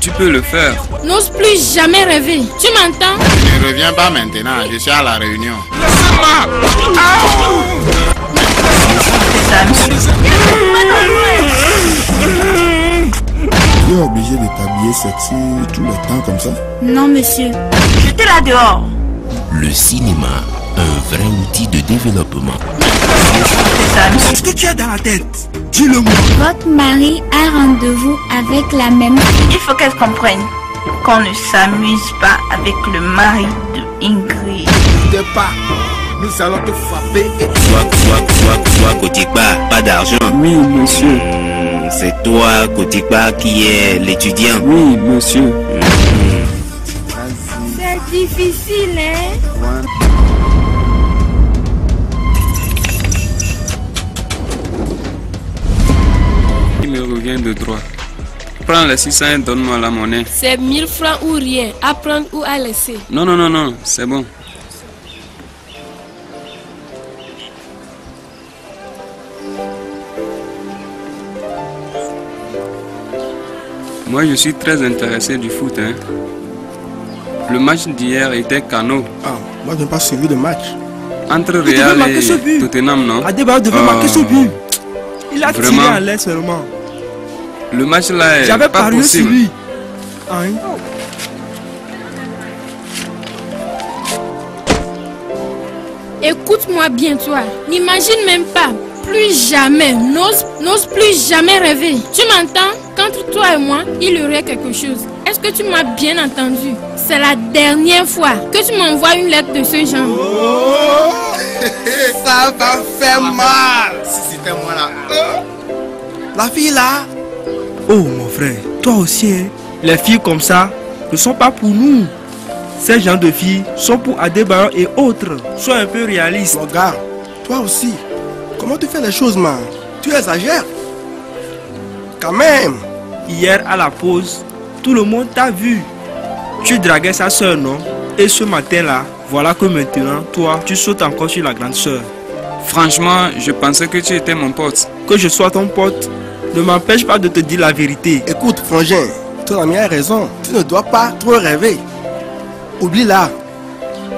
Tu peux le faire. N'ose plus jamais rêver. Tu m'entends? Ne reviens pas maintenant, je suis à la réunion. Tu es obligé de t'habiller sexy tout le temps comme ça Non, monsieur. J'étais là dehors. Le cinéma, un vrai outil de développement. Qu'est-ce que tu as dans la tête? Dis-le-moi. Votre mari a rendez-vous avec la même Il faut qu'elle comprenne qu'on ne s'amuse pas avec le mari de Ingrid. Ne pas. Nous allons te frapper et Toi, toi, toi, toi, Kotikba, pas d'argent. Oui, monsieur. Hmm, C'est toi, Kotikba, qui est l'étudiant. Oui, monsieur. C'est difficile, hein? De droit. Prends les 600 et donne-moi la monnaie. C'est 1000 francs ou rien. À prendre ou à laisser. Non, non, non, non, c'est bon. Moi, je suis très intéressé du foot. Hein. Le match d'hier était canot. Ah, moi je n'ai pas suivi le match. Entre Real et. Tottenham, non? Adebayo devait Euh, marquer ce but. Il a vraiment? tiré en l'air seulement. Le match là est J'avais pas parié sur possible. lui. Hein? Écoute-moi bien, toi. N'imagine même pas. Plus jamais. N'ose, n'ose plus jamais rêver. Tu m'entends? Qu'entre toi et moi, il y aurait quelque chose. Est-ce que tu m'as bien entendu? C'est la dernière fois que tu m'envoies une lettre de ce genre. Oh, Ça va faire mal Si c'était moi là. La fille là. Oh mon frère, toi aussi, hein. les filles comme ça ne sont pas pour nous. Ces gens de filles sont pour Adebayo et autres. Sois un peu réaliste. Regarde, toi aussi. Comment tu fais les choses, man Tu exagères. Quand même. Hier à la pause, tout le monde t'a vu. Tu draguais sa soeur, non? Et ce matin-là, voilà que maintenant, toi, tu sautes encore sur la grande soeur. Franchement, je pensais que tu étais mon pote. Que je sois ton pote ne m'empêche pas de te dire la vérité. Écoute, frangin, ton ami a raison. Tu ne dois pas trop rêver. Oublie-la.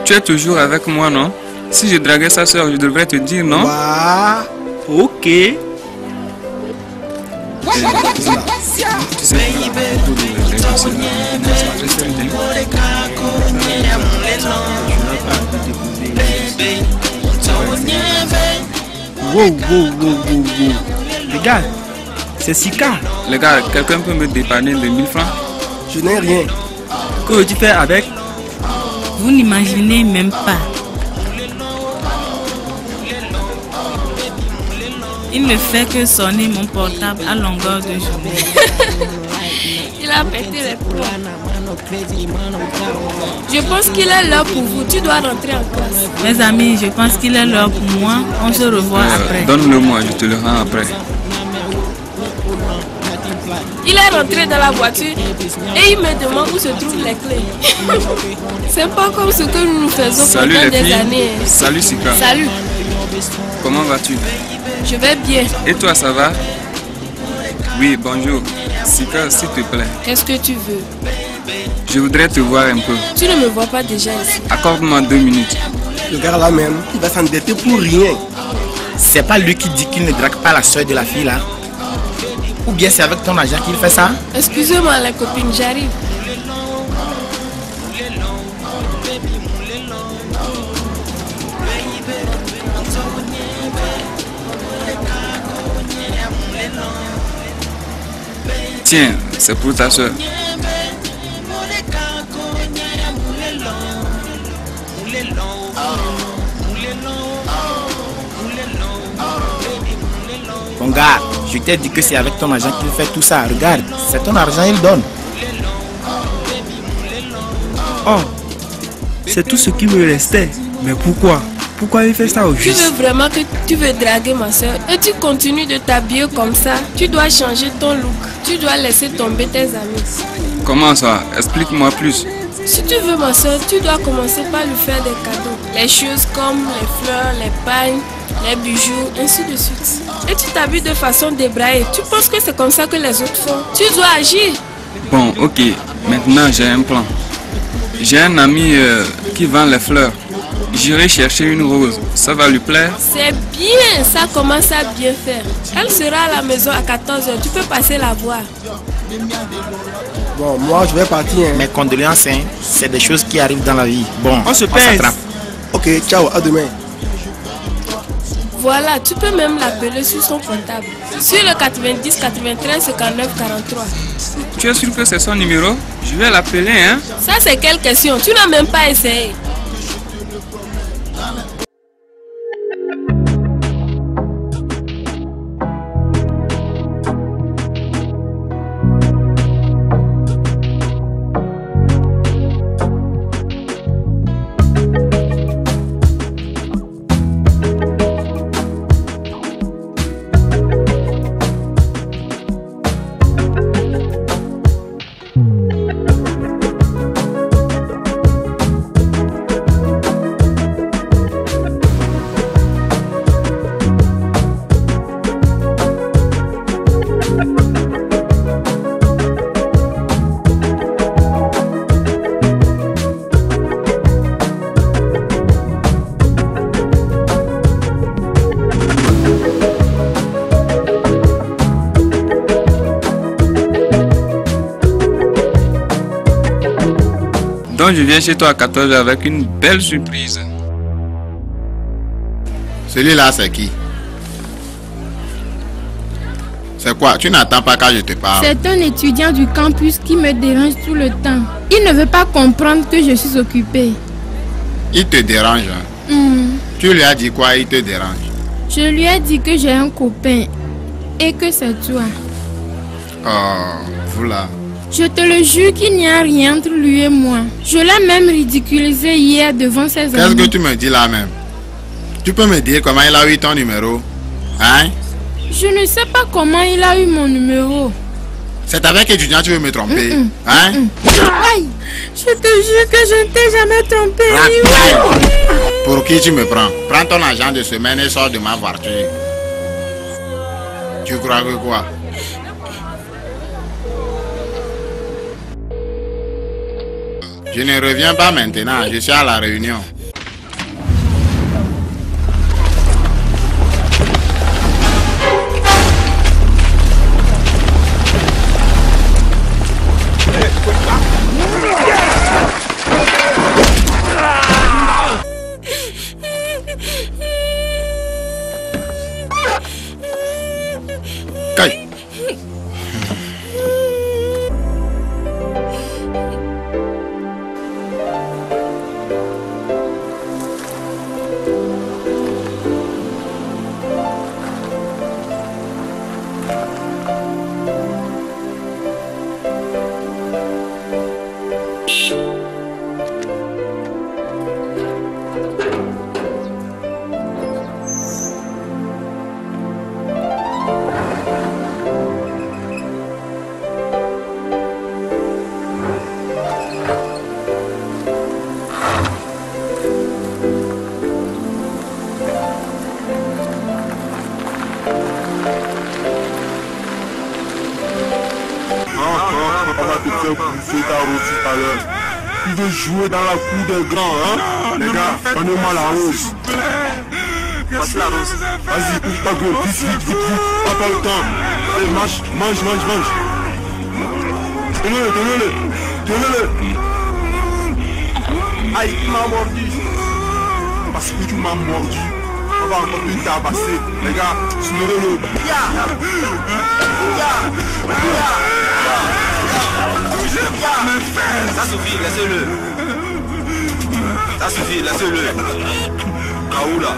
Tu es toujours avec moi, non? Si je draguais sa soeur, je devrais te dire non? Bah, Ok. Tu sais, Wow, wow, wow, wow, wow. Regarde, c'est Sika. Les gars, quelqu'un peut me dépanner de 1000 francs? Je n'ai rien. Que veux-tu faire avec? Vous n'imaginez même pas. Il ne fait que sonner mon portable à longueur de journée. Il a pété les plombs. Je pense qu'il est là pour vous. Tu dois rentrer en classe. Mes amis, je pense qu'il est l'heure pour moi. On se revoit Euh, après. Donne-le moi, je te le rends après. Il est rentré dans la voiture et il me demande où se trouvent les clés. C'est pas comme ce que nous nous faisons Salut pendant les des filles. années. Salut Sika. Salut, Comment vas-tu? Je vais bien. Et toi, ça va? Oui, bonjour. Sika, s'il te plaît, Qu'est-ce que tu veux? Je voudrais te voir un peu. Tu ne me vois pas déjà ici. Accorde-moi deux minutes. Le gars là même, il va s'endetter pour rien. C'est pas lui qui dit qu'il ne drague pas la soeur de la fille là Ou bien c'est avec ton agent qu'il fait ça? Excusez-moi la copine, j'arrive. Tiens, c'est pour ta soeur. Mon gars, je t'ai dit que c'est avec ton agent qu'il fait tout ça. Regarde, c'est ton argent, il donne. Oh, c'est tout ce qui me restait. Mais pourquoi? Pourquoi il fait ça au Tu juste? veux vraiment que tu veux draguer ma soeur et tu continues de t'habiller comme ça? Tu dois changer ton look. Tu dois laisser tomber tes amis. Comment ça? Explique-moi plus. Si tu veux ma soeur, tu dois commencer par lui faire des cadeaux. Les choses comme les fleurs, les pagnes, les bijoux, ainsi de suite. Et tu t'habilles de façon débraillée. Tu penses que c'est comme ça que les autres font. Tu dois agir. Bon, ok. Maintenant, j'ai un plan. J'ai un ami euh, qui vend les fleurs. J'irai chercher une rose. Ça va lui plaire C'est bien, ça commence à bien faire. Elle sera à la maison à 14h, tu peux passer la voir. Bon, moi, je vais partir. hein. Mes condoléances, hein, c'est des choses qui arrivent dans la vie. Bon, On se on pèse. Ok, ciao, à demain. Voilà, tu peux même l'appeler sur son portable. Sur le 90 93 59 43. Tu es sûr que c'est son numéro? Je vais l'appeler, hein Ça, c'est quelle question? Tu n'as même pas essayé. Je viens chez toi à 14h avec une belle surprise. Celui-là, c'est qui? C'est quoi? Tu n'attends pas quand je te parle. C'est un étudiant du campus qui me dérange tout le temps. Il ne veut pas comprendre que je suis occupée. Il te dérange. hein? Hmm. Tu lui as dit quoi? Il te dérange. Je lui ai dit que j'ai un copain et que c'est toi. Oh, vous là. Je te le jure qu'il n'y a rien entre lui et moi. Je l'ai même ridiculisé hier devant ses Qu'est-ce amis. que tu me dis là même? Tu peux me dire comment il a eu ton numéro Hein? Je ne sais pas comment il a eu mon numéro. C'est avec étudiant que tu veux me tromper Hein? Aïe, je te jure que je ne t'ai jamais trompé. Pour qui tu me prends? Prends ton argent de semaine et sors de ma voiture. Tu crois que quoi? Je ne reviens pas maintenant, je suis à la réunion. Grands, hein Les gars, donnez-moi la rose. Passe la rose. Vas-y, ouvre ta gueule, vite, vite, vite, vite. Pas pas le temps. Allez, mange, mange, mange, mange. Donnez-le, donnez-le. Donnez-le. Aïe, il m'a mordu. Parce que tu m'as mordu. On va encore te tabasser. Les gars, soulevez-le. Ça suffit, laissez-le. Ça suffit, laissez-le. Raoula.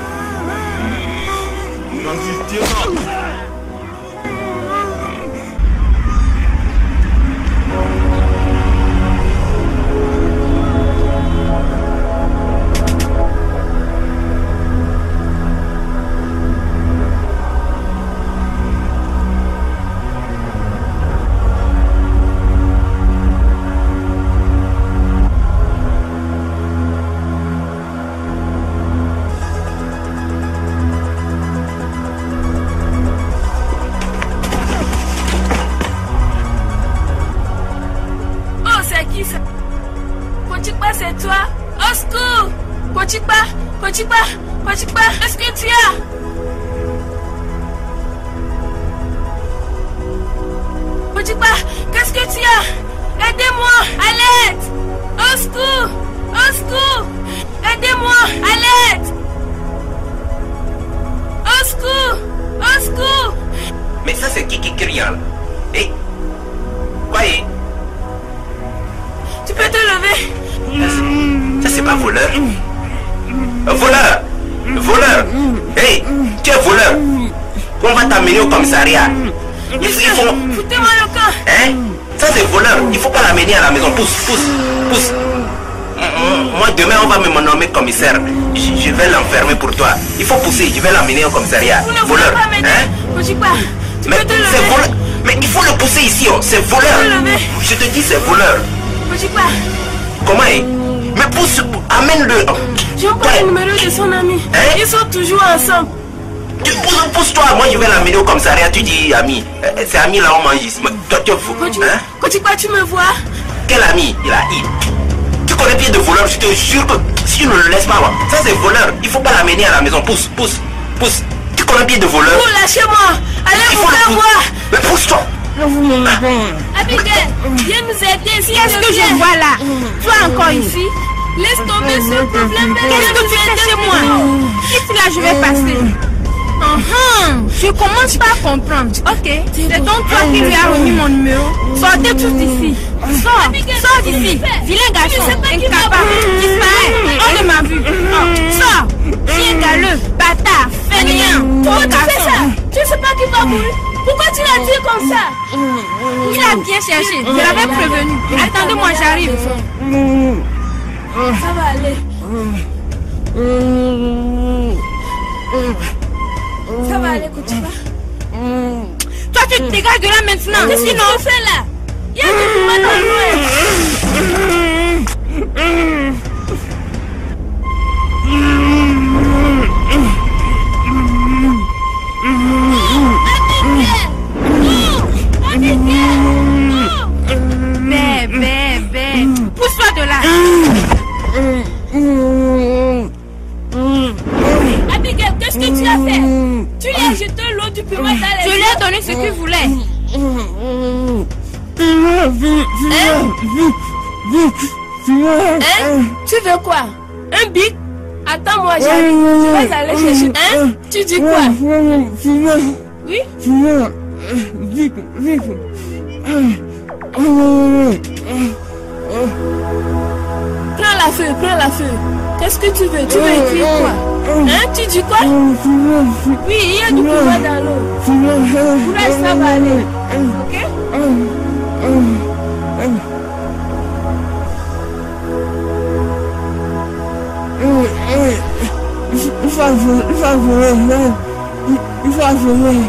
Pachipa! Pachipa! Esquente-a! Je vais l'amener au commissariat. Vous ne voulez voleur. pas Hein? Tu Mais c'est voleur. Mais il faut le pousser ici. oh. C'est voleur. Tu Je te dis, c'est voleur. Comment il Mais pousse, amène-le. je prends le numéro de son ami. Hein? Ils sont toujours ensemble. Tu pousse, pousse-toi. Moi, je vais l'amener au commissariat. Tu dis, ami. Euh, C'est ami là, on mange ici. Mais toi, tu es fou. Hein? Kochikpa, tu me vois Quel ami? Il a il. Tu connais bien de voleur, je te jure que si tu ne le laisses pas, moi, ça c'est voleur. Il faut pas l'amener à la maison. Pousse, pousse, pousse. Tu connais bien de voleur. Vous lâchez-moi Allez Il vous faire voir Mais pousse-toi. Abigail, viens nous aider s'il Qu'est-ce que je vois là? Toi encore ici Laisse tomber ce problème. Qu'est-ce que tu fais chez moi? Ici là, je vais passer. Uhum, Je commence pas à comprendre. Ok, c'est donc toi qui lui as remis mon numéro. Sortez tous d'ici. Sors, sors d'ici. Vilain garçon, incapable, disparaît. On ne m'a vu. Oh, Sors, chien galeux, bâtard, fainéant. Tu garçon. Tu sais pas qui va mourir Pourquoi tu l'as dit comme ça? Il a bien cherché, je l'avais prévenu. Attendez-moi, j'arrive. Ça va aller. Ça va aller, écoute, tu vas. Hmm. Toi, tu te dégages de là maintenant. Qu'est-ce qu'ils ont fait là Il y a des poumons dans le Bébé, bébé, pousse-toi de là. Du les Je lui ai donné ce qu'il voulait. Hein? Tu veux quoi? Un bic? Attends-moi, j'arrive. Je vais aller chercher. Hein? Tu dis quoi? Oui? Prends la feuille, prends la feuille. Qu'est-ce que tu veux? Tu veux écrire quoi? Hein Tu dis quoi Oui, il y a du piment dans l'eau. Courage, ça va aller. Ok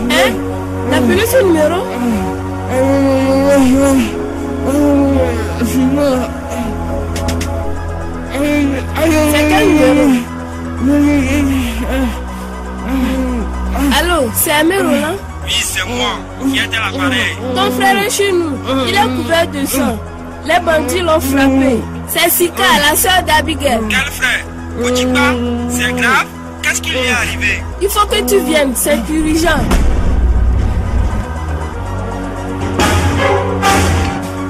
Hein T'as appelé ce numéro C'est quel numéro Allô, c'est Amé Roland Oui, c'est moi. Qui était l'appareil Ton frère est chez nous. Il est couvert de sang. Les bandits l'ont frappé. C'est Sika, la soeur d'Abigail. Quel frère? Kochikpa C'est grave? Qu'est-ce qui lui est arrivé? Il faut que tu viennes, c'est urgent.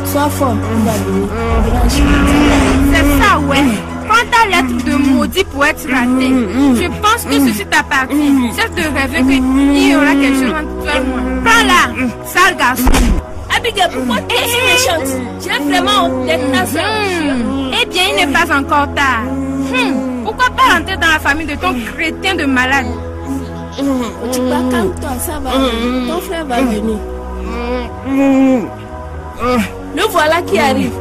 Sois fort, on va venir. C'est ça, ouais. De maudit pour être raté. Je pense que ceci t'appartient. Cesse de rêver qu'il y aura quelque chose entre toi et moi. Prends-la, sale garçon. Abigail, pourquoi tu es si méchante? J'ai vraiment honte d'être ta soeur. Eh bien, il n'est pas encore tard. Hmm. Pourquoi pas rentrer dans la famille de ton crétin de malade? Tu vas calme-toi, ça va. venir. Ton frère va venir. Le voilà qui arrive.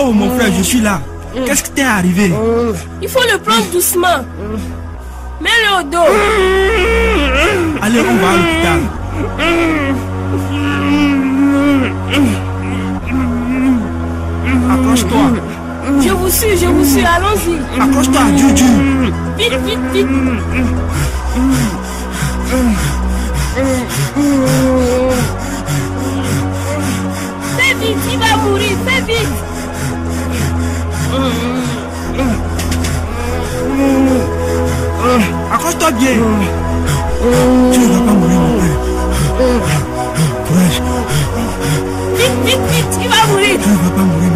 Oh mon frère, je suis là. Mm. Qu'est-ce qui t'est arrivé? Mm. Il faut le prendre doucement. Mm. Mets-le au dos. Allez, on va à l'hôpital. Accroche-toi. Je vous suis, je vous suis, allons-y. Accroche-toi, Juju. Vite, vite, vite. Fais vite, il va mourir, fais vite. Accroche-toi bien. Tu ne vas pas mourir, mon père. Tu vas pas mourir.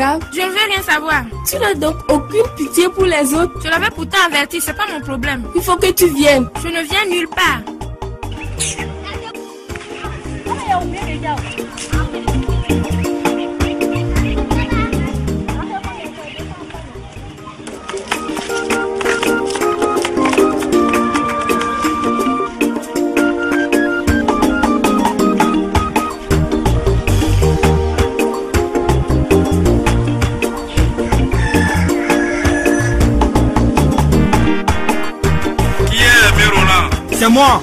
Grave. Je ne veux rien savoir. Tu n'as donc aucune pitié pour les autres. Je l'avais pourtant averti, c'est pas mon problème. Il faut que tu viennes. Je ne viens nulle part. Moi.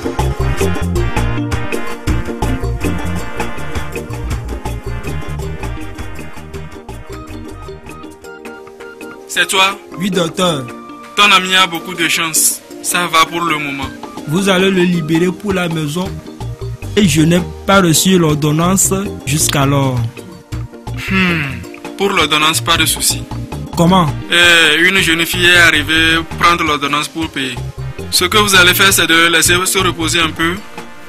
C'est toi? Oui, docteur. Ton ami a beaucoup de chance. Ça va pour le moment. Vous allez le libérer pour la maison. Et je n'ai pas reçu l'ordonnance jusqu'alors. Hmm. Pour l'ordonnance, pas de souci. Comment? Eh, une jeune fille est arrivée prendre l'ordonnance pour payer. Ce que vous allez faire, c'est de laisser se reposer un peu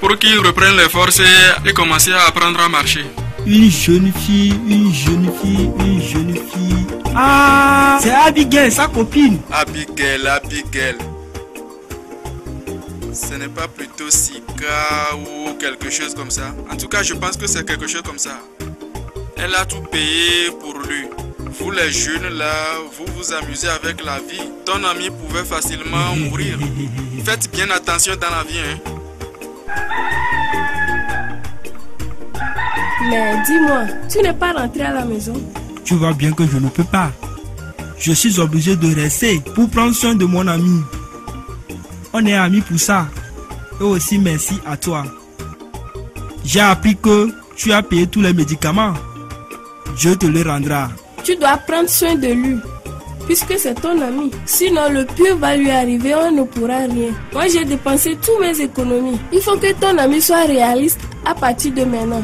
pour qu'il reprenne les forces et, et commencer à apprendre à marcher. Une jeune fille, une jeune fille, une jeune fille. Ah, c'est Abigail, sa copine. Abigail, Abigail. Ce n'est pas plutôt Sika ou quelque chose comme ça. En tout cas, je pense que c'est quelque chose comme ça. Elle a tout payé pour lui. Vous les jeunes là, vous vous amusez avec la vie. Ton ami pouvait facilement mourir. Faites bien attention dans la vie. Hein. Mais dis-moi, tu n'es pas rentré à la maison? Tu vois bien que je ne peux pas. Je suis obligé de rester pour prendre soin de mon ami. On est amis pour ça. Et aussi merci à toi. J'ai appris que tu as payé tous les médicaments. Dieu te les rendra. Tu dois prendre soin de lui. Puisque c'est ton ami. Sinon, le pire va lui arriver, on ne pourra rien. Moi, j'ai dépensé tous mes économies. Il faut que ton ami soit réaliste à partir de maintenant.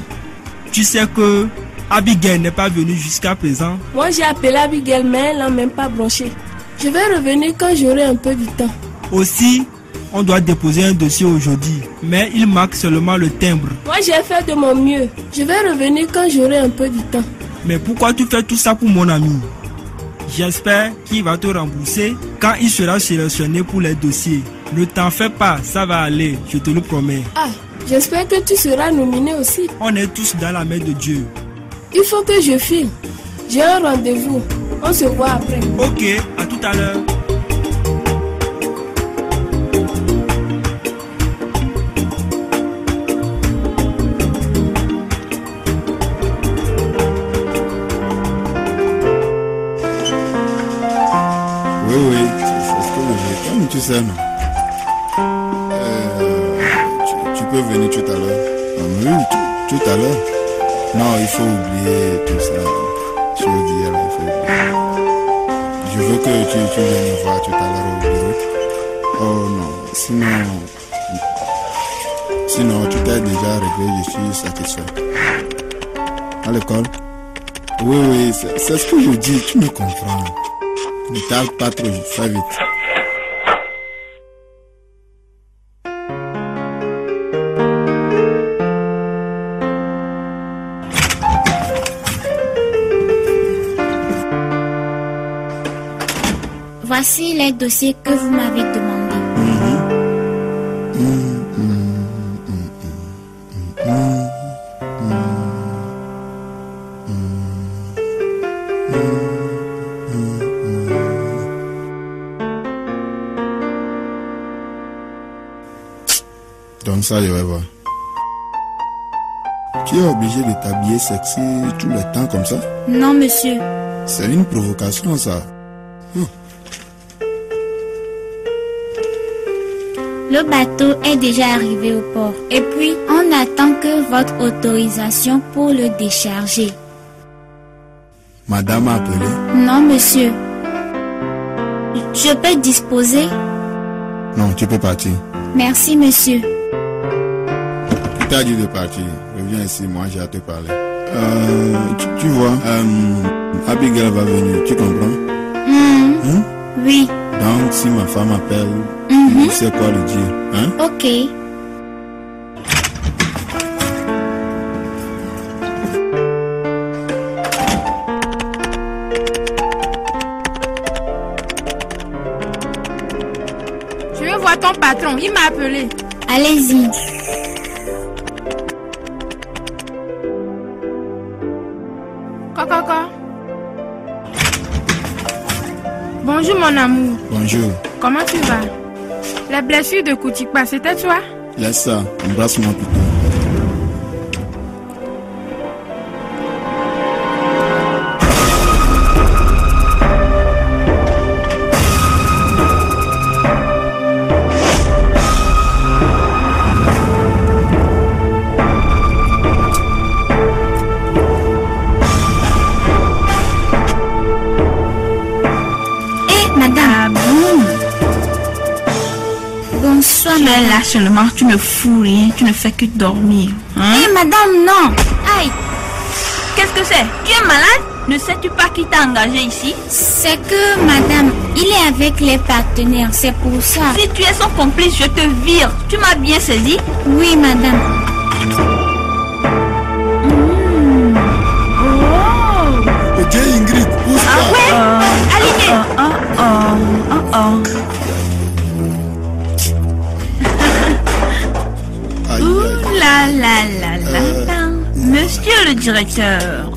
Tu sais que Abigail n'est pas venue jusqu'à présent. Moi, j'ai appelé Abigail, mais elle n'a même pas branché. Je vais revenir quand j'aurai un peu du temps. Aussi, on doit déposer un dossier aujourd'hui. Mais il manque seulement le timbre. Moi, j'ai fait de mon mieux. Je vais revenir quand j'aurai un peu du temps. Mais pourquoi tu fais tout ça pour mon ami? J'espère qu'il va te rembourser quand il sera sélectionné pour les dossiers. Ne t'en fais pas, ça va aller, je te le promets. Ah, j'espère que tu seras nominé aussi. On est tous dans la main de Dieu. Il faut que je file. J'ai un rendez-vous. On se voit après. Ok, à tout à l'heure. Tu. Euh, tu, tu peux venir tout à l'heure. Ah, tout, à l'heure. Non, il faut oublier tout ça. Tu veux dire. Je veux que tu, tu viennes me voir tout à l'heure au bureau. Oh non, sinon. Sinon, tout est déjà réglé, je suis satisfait. À l'école? Oui, oui, c'est ce que je dis, tu me comprends. Ne tarde pas trop, fais vite. Voici les dossiers que vous m'avez demandés. Donc ça, je vais voir. Tu es obligé de t'habiller sexy tout le temps comme ça? Non, monsieur. C'est une provocation, ça. Le bateau est déjà arrivé au port. Et puis, on attend que votre autorisation pour le décharger. Madame a appelé. Non, monsieur. Je peux disposer? Non, tu peux partir. Merci, monsieur. Qui t'a dit de partir Reviens ici, moi j'ai à te parler. Euh, tu, tu vois, euh, Abigail va venir, tu comprends? Hmm, Hein? Oui. Donc, si ma femme appelle, mm -hmm. c'est quoi le dire, hein? Ok. Je veux voir ton patron, il m'a appelé. Allez-y. Coco. Bonjour mon amour. Bonjour. Comment tu vas? La blessure de Koutikpa, c'était toi? Laisse ça, embrasse-moi plutôt. Seulement, tu ne fous rien, tu ne fais que dormir. Hein? Eh, madame, non. Aïe. Qu'est-ce que c'est? Tu es malade? Ne sais-tu pas qui t'a engagé ici? C'est que, madame, il est avec les partenaires, c'est pour ça. Si tu es son complice, je te vire. Tu m'as bien saisi? Oui, madame. Ok Ingrid, pousse Ah ouais? Aligné Oh oh Monsieur le directeur,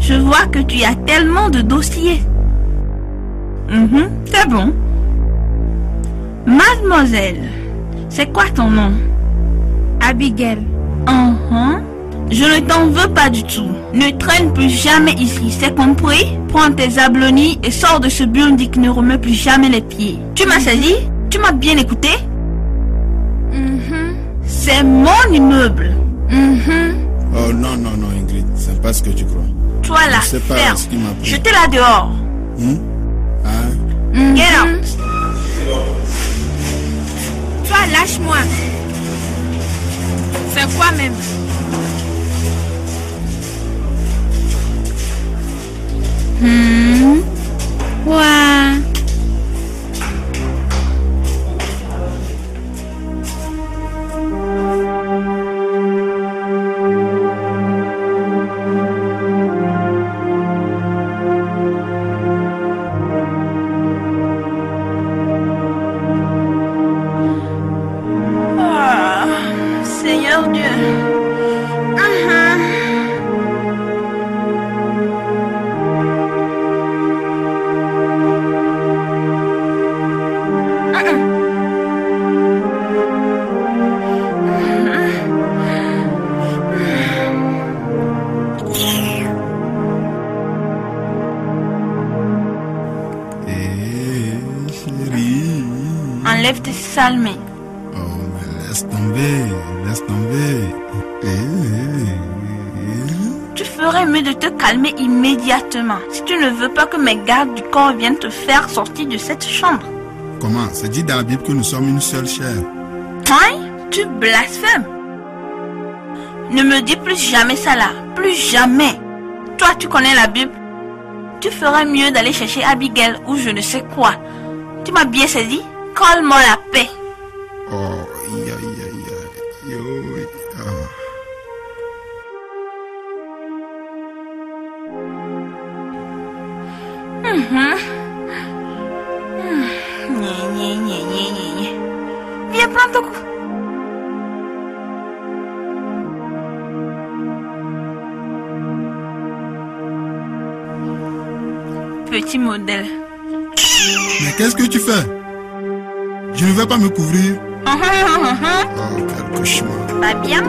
je vois que tu as tellement de dossiers. Mhm, c'est bon. Mademoiselle, c'est quoi ton nom? Abigail. Mhm. Je ne t'en veux pas du tout. Ne traîne plus jamais ici, c'est compris? Prends tes ablonis et sors de ce building, ne remets plus jamais les pieds. Tu m'as saisi? Tu m'as bien écouté? C'est mon immeuble. Mhm. Oh non, non, non Ingrid, c'est pas ce que tu crois. Toi la Je sais pas ferme. ce qui m'a pris. Jetez-la dehors. Hmm? Hein? Mhm. Get out. Toi, lâche-moi. C'est quoi même? Hmm? Quoi? Enlève tes mains. Oh, mais laisse tomber, laisse tomber. Eh, eh, Tu ferais mieux de te calmer immédiatement si tu ne veux pas que mes gardes du corps viennent te faire sortir de cette chambre. eh. Comment? C'est dit dans la Bible que nous sommes une seule chair. Hein? Tu blasphèmes. Ne me dis plus jamais ça là. Plus jamais. Toi, tu connais la Bible. Tu ferais mieux d'aller chercher Abigail ou je ne sais quoi. Tu m'as bien saisi Colle-moi la paix. Oh. Yo, ah. Mhm. Hmm. Gné, gné, gné, gné, gné, gné. Viens prendre ton coup. Petit modèle. Mais qu'est-ce que tu fais? Je ne vais pas me couvrir. Mhm, mhm, mhm. Oh, quel cauchemar. Pas bien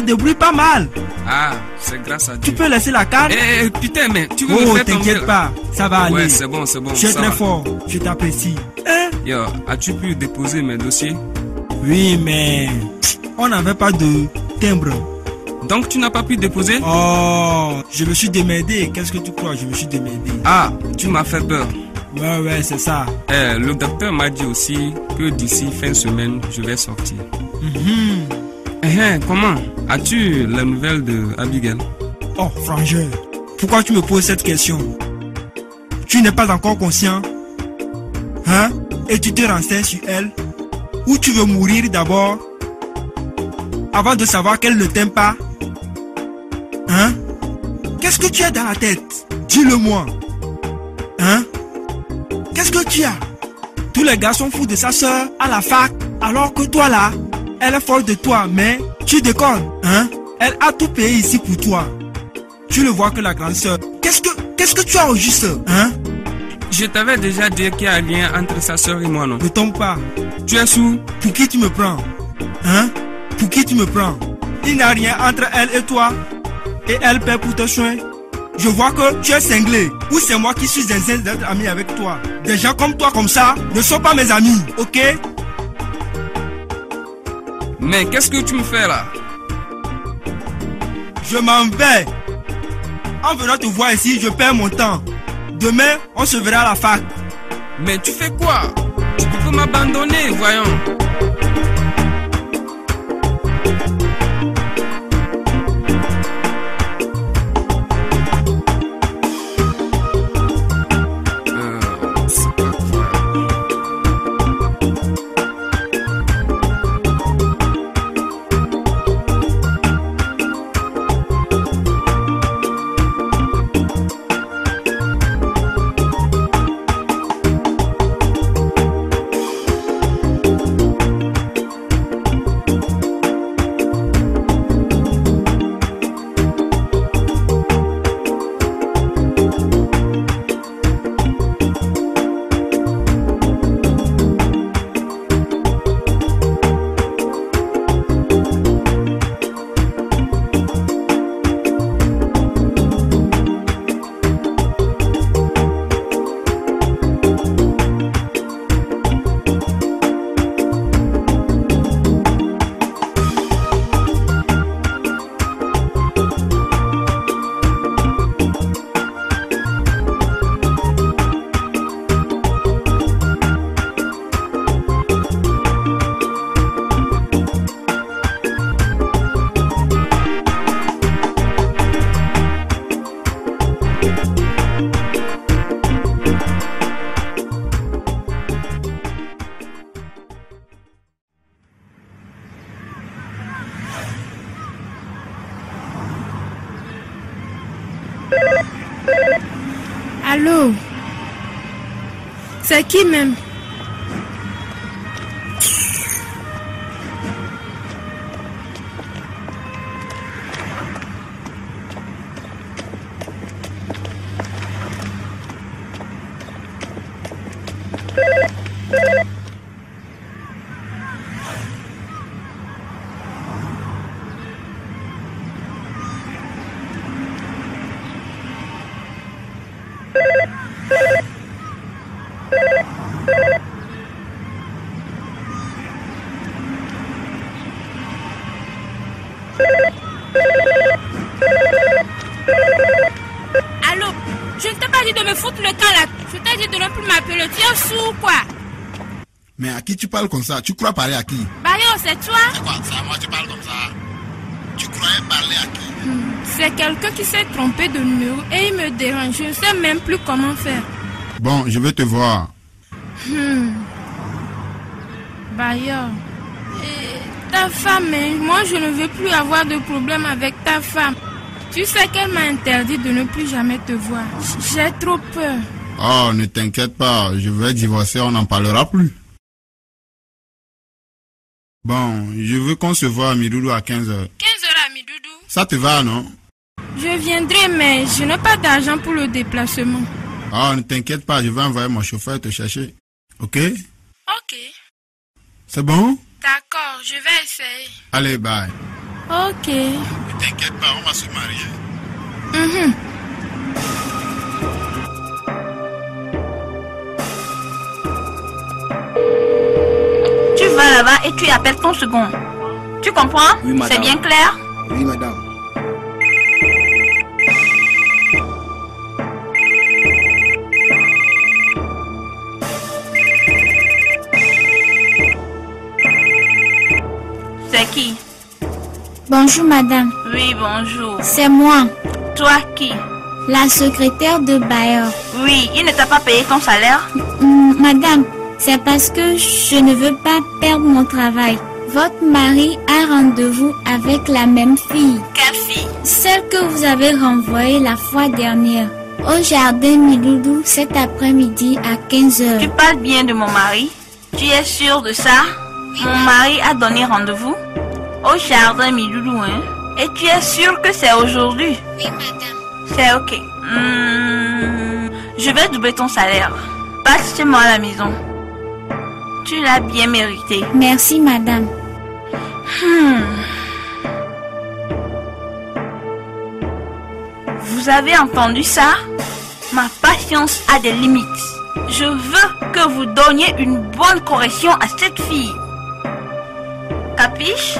te débrouilles pas mal. Ah, c'est grâce à Tu Dieu. peux laisser la carte Eh, eh, putain, mais tu veux me Oh, faire t'inquiète pas, ça va aller. Ouais, c'est bon, c'est bon. Tu es ça très va. fort, je t'apprécie. Yo, as-tu pu déposer mes dossiers? Oui, mais on n'avait pas de timbre. Donc tu n'as pas pu déposer? Oh, je me suis démerdé. Qu'est-ce que tu crois? Je me suis démerdé. Ah, tu m'as fait peur. Ouais, ouais, c'est ça. Eh, le docteur m'a dit aussi que d'ici fin de semaine, je vais sortir. Mhm. Eh, eh, comment As-tu la nouvelle de Abigail? Oh, frangin, pourquoi tu me poses cette question? Tu n'es pas encore conscient Hein? Et tu te renseignes sur elle. Ou tu veux mourir d'abord Avant de savoir qu'elle ne t'aime pas? Hein? Qu'est-ce que tu as dans la tête? Dis-le-moi. Hein? Qu'est-ce que tu as? Tous les gars sont fous de sa soeur à la fac, alors que toi là, elle est folle de toi, mais tu déconnes, hein? Elle a tout payé ici pour toi. Tu le vois que la grande soeur. Qu'est-ce que qu'est-ce que tu as au juste, hein? Je t'avais déjà dit qu'il y a un lien entre sa soeur et moi, non? Ne tombe pas. Tu es sous? Pour qui tu me prends Hein? Pour qui tu me prends? Il n'y a rien entre elle et toi. Et elle paie pour tes soins. Je vois que tu es cinglé. Ou c'est moi qui suis zinzin d'être ami avec toi. Des gens comme toi, comme ça, ne sont pas mes amis, ok? Mais qu'est-ce que tu me fais là? Je m'en vais. En venant te voir ici, je perds mon temps. Demain, on se verra à la fac. Mais tu fais quoi? Tu peux m'abandonner, voyons. Qui même quoi Mais à qui tu parles comme ça? Tu crois parler à qui? Bayo, c'est toi Quoi C'est à moi tu parles comme ça Tu croyais parler à qui? Hmm, C'est quelqu'un qui s'est trompé de numéro et il me dérange. Je ne sais même plus comment faire. Bon, je veux te voir. Hmm. Bayo. Et ta femme, hein, moi je ne veux plus avoir de problème avec ta femme. Tu sais qu'elle m'a interdit de ne plus jamais te voir. J'ai trop peur. Oh, ne t'inquiète pas, je vais divorcer, on n'en parlera plus. Bon, je veux qu'on se voit à Midoudou à 15h. 15 heures à Midoudou. Ça te va, non? Je viendrai, mais je n'ai pas d'argent pour le déplacement. Oh, ne t'inquiète pas, je vais envoyer mon chauffeur te chercher. Ok? Ok. C'est bon? D'accord, je vais essayer. Allez, bye. Ok. Ne t'inquiète pas, on va se marier. Mhm. Là-bas et tu appelles ton second. Tu comprends? Oui, madame. C'est bien clair? Oui, madame. C'est qui? Bonjour madame, Oui, bonjour. c'est moi, Toi qui? La secrétaire de Bayer. Oui, il ne t'a pas payé ton salaire? Madame, c'est parce que je ne veux pas perdre mon travail. Votre mari a rendez-vous avec la même fille. Quelle fille? Celle que vous avez renvoyée la fois dernière. Au jardin Miloudou cet après-midi à 15h. Tu parles bien de mon mari? Tu es sûr de ça? Mon mari a donné rendez-vous? Au jardin Miloulou, hein? Et tu es sûr que c'est aujourd'hui? Oui, madame. C'est ok. Hmm, je vais doubler ton salaire. Passe chez moi à la maison. Tu l'as bien mérité. Merci madame. Hmm. Vous avez entendu ça? Ma patience a des limites. Je veux que vous donniez une bonne correction à cette fille. Capiche?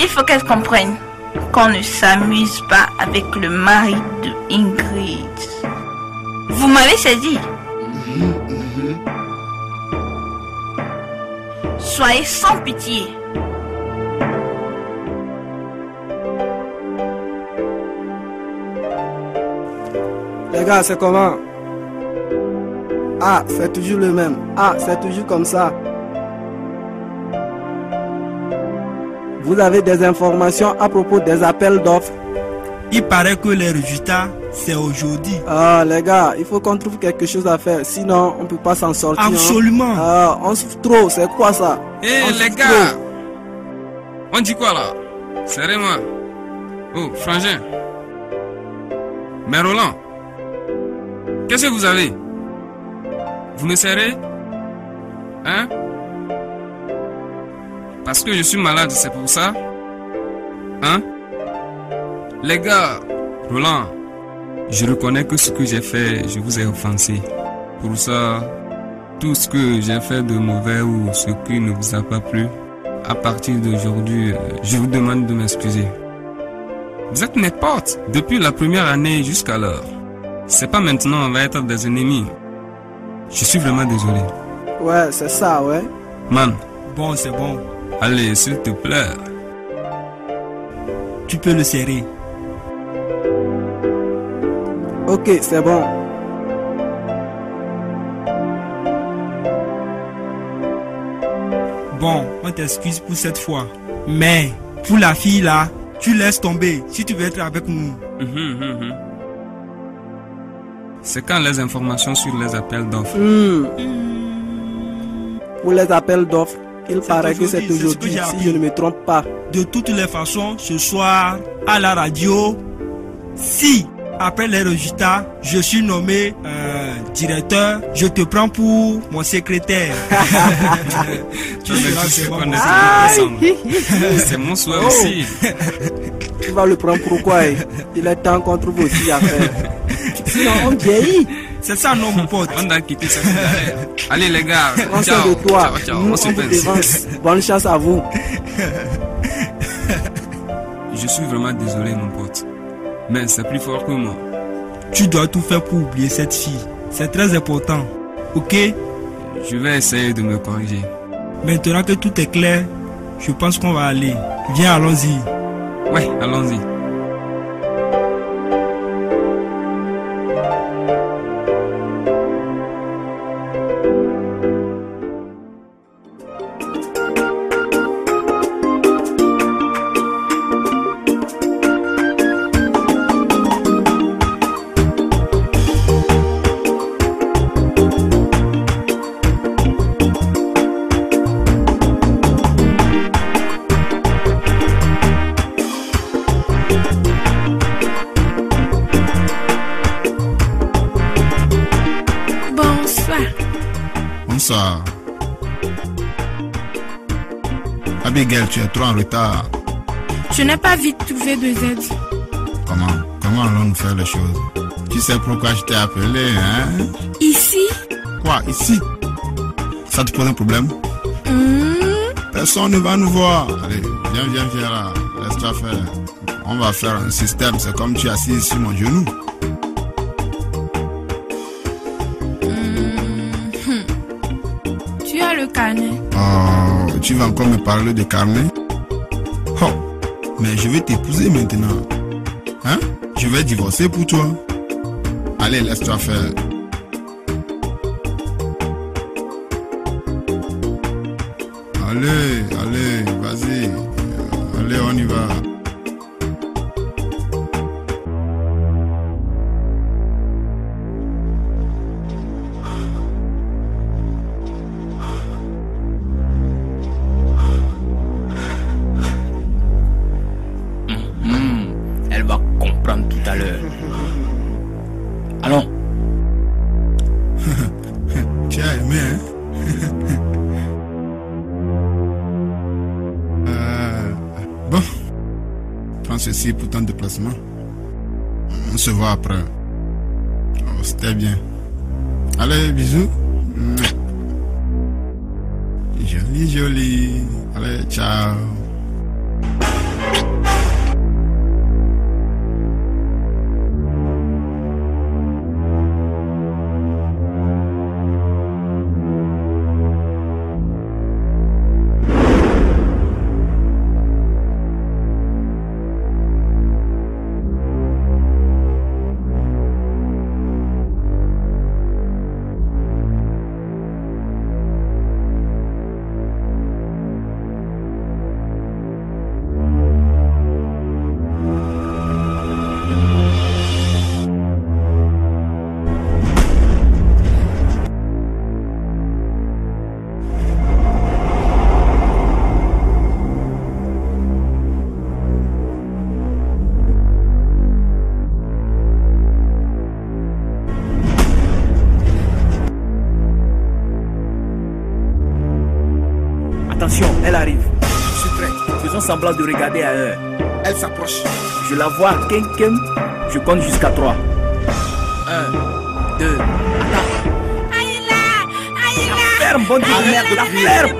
Il faut qu'elle comprenne qu'on ne s'amuse pas avec le mari de Ingrid. Vous m'avez saisi Soyez sans pitié. Les gars, c'est comment? Ah, c'est toujours le même. Ah, c'est toujours comme ça. Vous avez des informations à propos des appels d'offres? Il paraît que les résultats, c'est aujourd'hui. Ah, les gars, il faut qu'on trouve quelque chose à faire. Sinon, on peut pas s'en sortir. hein. Absolument. Ah, on souffre trop. C'est quoi ça? Hé On les gars trop. On dit quoi là? Serrez-moi. Oh, frangin. Mais Roland, qu'est-ce que vous avez? Vous me serrez? Hein? Parce que je suis malade, c'est pour ça Hein? Les gars, Roland, je reconnais que ce que j'ai fait, je vous ai offensé. Pour ça, tout ce que j'ai fait de mauvais ou ce qui ne vous a pas plu, à partir d'aujourd'hui, euh, je vous demande de m'excuser. Vous êtes mes potes depuis la première année jusqu'à l'heure. C'est pas maintenant on va être des ennemis. Je suis vraiment désolé. Ouais, c'est ça, ouais. Man, Bon, c'est bon. allez, s'il te plaît. Tu peux le serrer. Ok, c'est bon. Bon, on t'excuse pour cette fois. Mais, pour la fille là, tu laisses tomber si tu veux être avec nous. Mhm, mhm, mhm. C'est quand les informations sur les appels d'offres? Hmm. Pour les appels d'offres, il paraît que c'est aujourd'hui, si appris. je ne me trompe pas. De toutes les façons, ce soir, à la radio, si, après les résultats, je suis nommé euh, directeur, je te prends pour mon secrétaire. tu. C'est mon souhait Oh. aussi. Tu vas le prendre pourquoi eh? Il est temps qu'on trouve aussi à faire. Sinon, on vieillit. C'est ça, non, mon pote. On a quitté galère. Allez les gars, Prends ciao. de toi. Ciao, ciao. Nous, On se on vous pince. dévance. Bonne chance à vous. Je suis vraiment désolé mon pote. Mais c'est plus fort que moi. Tu dois tout faire pour oublier cette fille. C'est très important. Ok? Je vais essayer de me corriger. Maintenant que tout est clair, je pense qu'on va aller. Viens, allons-y. Ouais, allons-y. Trop en retard. Je n'ai pas vite trouvé de Z. Comment? Comment allons-nous faire les choses? Tu sais pourquoi je t'ai appelé, hein? Ici? Quoi, ici? Ça te pose un problème? Hmm, Personne ne va nous voir. Allez, viens, viens, viens là. Laisse-toi faire. On va faire un système. C'est comme tu es assis sur mon genou. hmm. Tu as le carnet. Oh, tu vas encore me parler de carnet? Mais je vais t'épouser maintenant. Hein? Je vais divorcer pour toi. Allez, laisse-toi faire. Allez, allez, Attention, elle arrive. Je suis prêt. Faisons semblant de regarder ailleurs. Elle s'approche. Je la vois, Ken Ken. Je compte jusqu'à 3. 1, 2, ferme, bon Dieu, Arrête merde, de la ferme.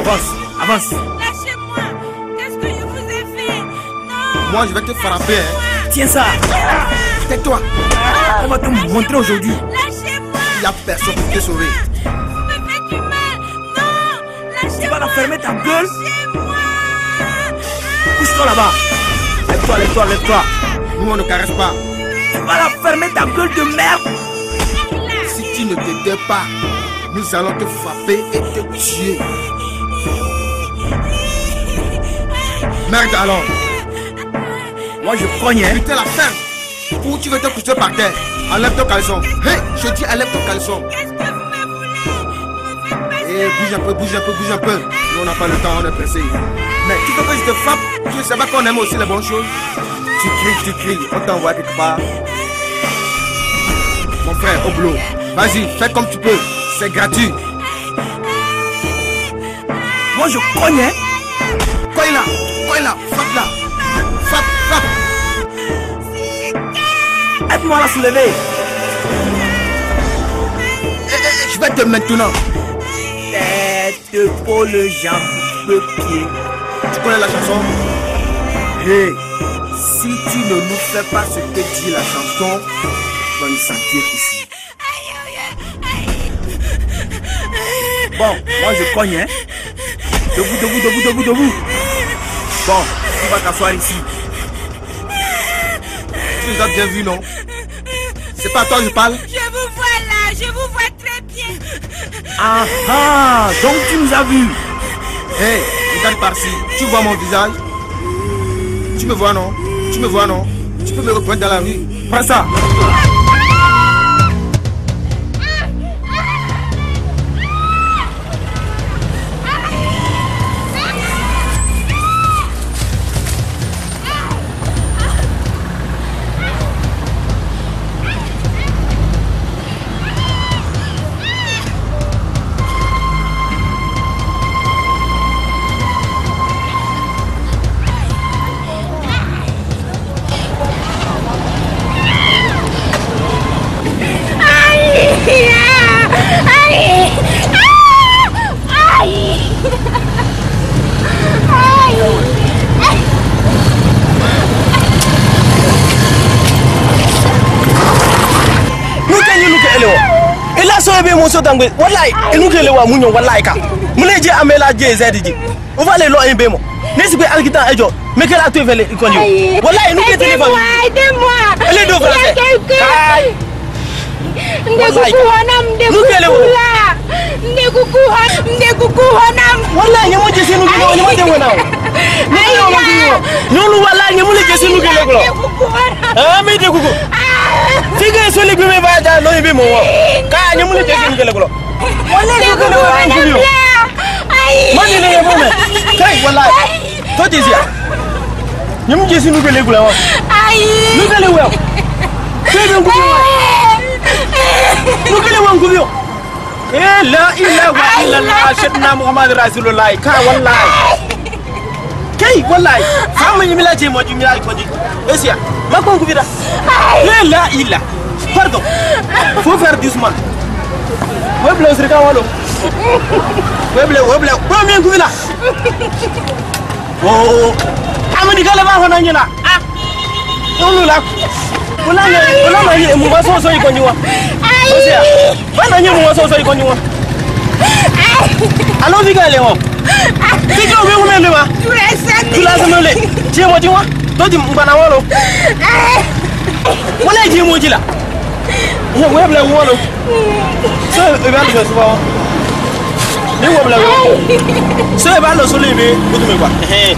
Avance, avance. Moi, je vais te frapper. Hein. Tiens ça. Tais-toi. On va te montrer aujourd'hui. Il n'y a personne pour te sauver. Fermer ta gueule. Pousse-toi là-bas? Lève-toi, lève-toi, lève-toi. Nous, on ne caresse pas. Tu vas la fermer ta gueule de merde. Si tu ne te tais pas, nous allons te frapper et te tuer. Merde alors. Moi, je cogne, hein. Putain, la ferme. Ou tu veux te coucher par terre? Enlève ton caleçon. Hé, je dis enlève ton caleçon. Eh, bouge un peu, bouge un peu, bouge un peu. On n'a pas le temps, on est pressé. Mais tu veux que je te frappe Tu sais pas qu'on aime aussi les bonnes choses Tu cries, tu cries. On t'envoie quelque part. Mon frère, au boulot. Vas-y, fais comme tu peux. C'est gratuit. Moi, je hein. Cogne là, cogne là, frappe là. Frappe, frappe. Aide-moi à la soulever. Eh, eh, je vais te maintenant. Tête, épaule, jambe, pied. Tu connais la chanson? Hé, si tu ne nous fais pas ce que dit la chanson, tu vas nous sentir ici. Bon, moi je cogne, hein. Debout, debout, debout, debout, debout. Bon, tu vas t'asseoir ici. Tu nous as bien vu, non? C'est pas toi que je parle Je vous vois là, je vous vois. Ah ah, donc tu nous as vus. Hé, regarde par-ci. Tu vois mon visage? Tu me vois, non? Tu me vois, non? Tu peux me reprendre dans la rue? Prends ça so dangbe wallahi inu ke le wa munyo wallahi ka. Mune je amela je zed ji o va le lo en be mo. Ne si pe alkitan ejo me ke la to fele ikoli o wallahi inu ke tele fa. aide moi ele do fa se kai nde kukuhona mde kukula nde kukuhona mde kukuhona. Wallahi nyamo je sinu ke nyamo de wona Aida, nyolo wala nyamo le je sinu ke le. Ah eh, me de kuku tiga soli bi me ba da no bi mo wo ka ni mu le te sin gele golo mo le ni ko mo an ju yo mo ni le mo me kai wala to ti sia ni mu je sin lu gele golo wa ai lu gele wa ke ni ku wa lu gele wa ku yo eh la ilaha illallah sayyidina muhammad rasulullah. Ka wallahi kai wallahi samun yi milaje maji milaje maji esiya makon ku bida la la ila pardon. Faut faire doucement weble osirika walo weble weble premier ku bida oh amani kala ba hona nyina ah. Ulu la kula na kula na mu ba so so iko nyiwa esiya bana nyi mu so so iko nyiwa alo vigale wo ke ke o be gomele wa. Tulasemole diemo dingwa to di mpana wolo wala diemo dila wo bla wolo so e ba lo so ba ni wo bla wolo so e ba so le be o tume kwa eh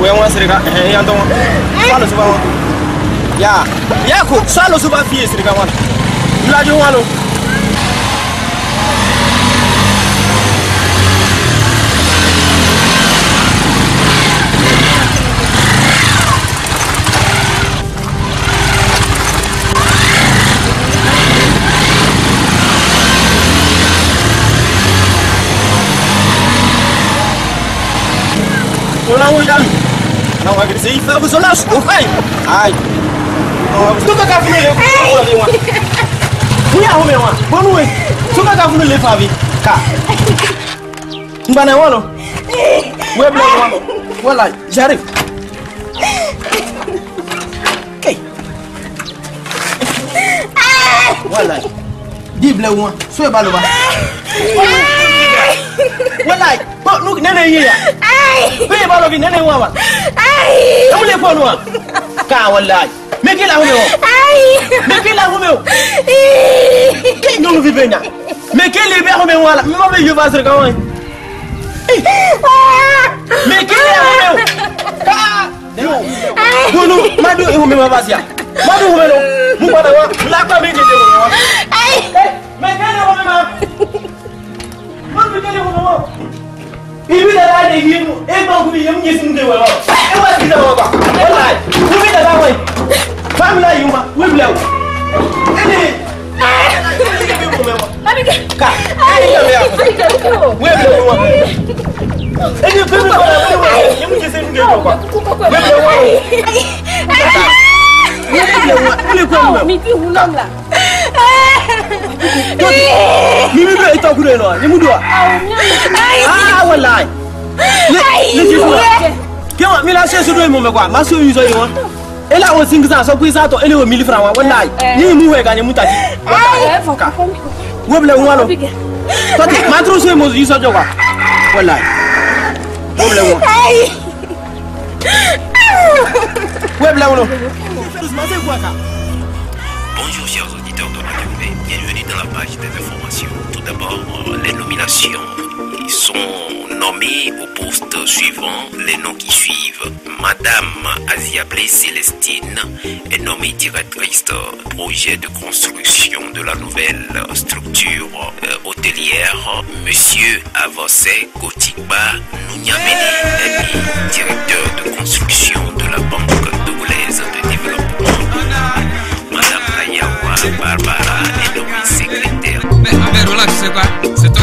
wo en wa sere ka eh ya ndo wa lo wa. Ya ya ko so lo so ba fi wa la di Solange dan. Nou heb ik het zeven over zo'n last. Hoe ga je? ali Doe minha even mee. Hoe dat jongen? Hoe ja, hoe jongen? Hoe cá Doe dat even mee, Fabi. Ka. Mbana wano. Hoe blijf je wano? Wala, Jarif. Kijk. Wala. Die blijf wano. Zo je balo wano. Wala. lá ba nuk nene yi ya be ba lobi nene wa ba ai amule ko no ka wallahi. Me kila hume o me kila hume o ke nyolo vi benya me kele be hume wala me ba be yo basir ka wai me kele hume o ka yo. Dunu madu hume ma basia madu hume no. Mu pada wa la ka me ke de wa ai me kele hume ma Mami, dale, por favor ibi da da yi mu e ba ku yi mu yesu nde wa e wa ti da wa ba wallahi ku bi da da wa family yi ma we bla wo ene ka ai da ya we bla wo ene pe mi ko da wa yi mu yesu nde wa ba we bla wo Mimi be ita kure no. Ni mudwa. Ah wallahi. Le ji fura. Kema mi la se so do mo me kwa. Ma so yu so yi won. Ela won sing sa so ku sa to ele wo mili franc wa wallahi. Ni mu we ga ni mutati. Wo bele wo lo. To ti ma tro so mo yu so jo kwa. Wallahi. Wo bele wo. Bonjour chers auditeurs de Radio bienvenue dans la page des informations. Tout d'abord, euh, les nominations. Ils sont nommés au poste suivant les noms qui suivent. Madame Asia Blé Célestine est nommée directrice projet de construction de la nouvelle structure euh, hôtelière. Monsieur Avancé Gotikba Nounyamene est directeur de construction de la Banque togolaise de développement. Madame Barbara est nommée secrétaire. Mais, mais sais quoi? C'est toi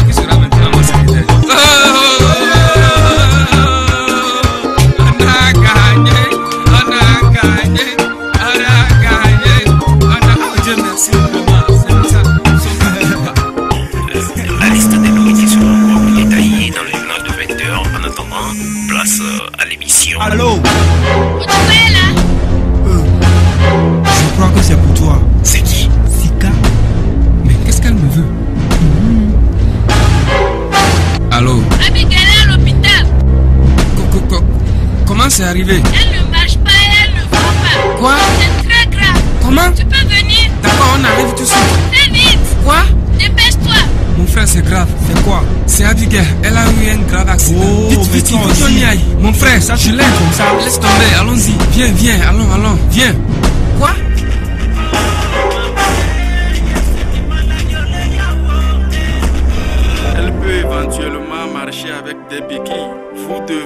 toi. C'est qui Sika Mais qu'est-ce qu'elle me veut Allô Abigail est à l'hôpital. Comment c'est arrivé Elle ne marche pas et elle ne va pas. Quoi C'est très grave. Comment Tu peux venir D'accord, on arrive tout de suite. Très vite. Quoi Dépêche-toi. Mon frère, c'est grave. C'est quoi C'est Abigail. Elle a eu un grave accident. Oh, vite, vite, il faut qu'on y aille. Mon frère, ça, tu l'aides comme ça. Laisse tomber, allons-y. Viens, viens, allons, allons, viens. Quoi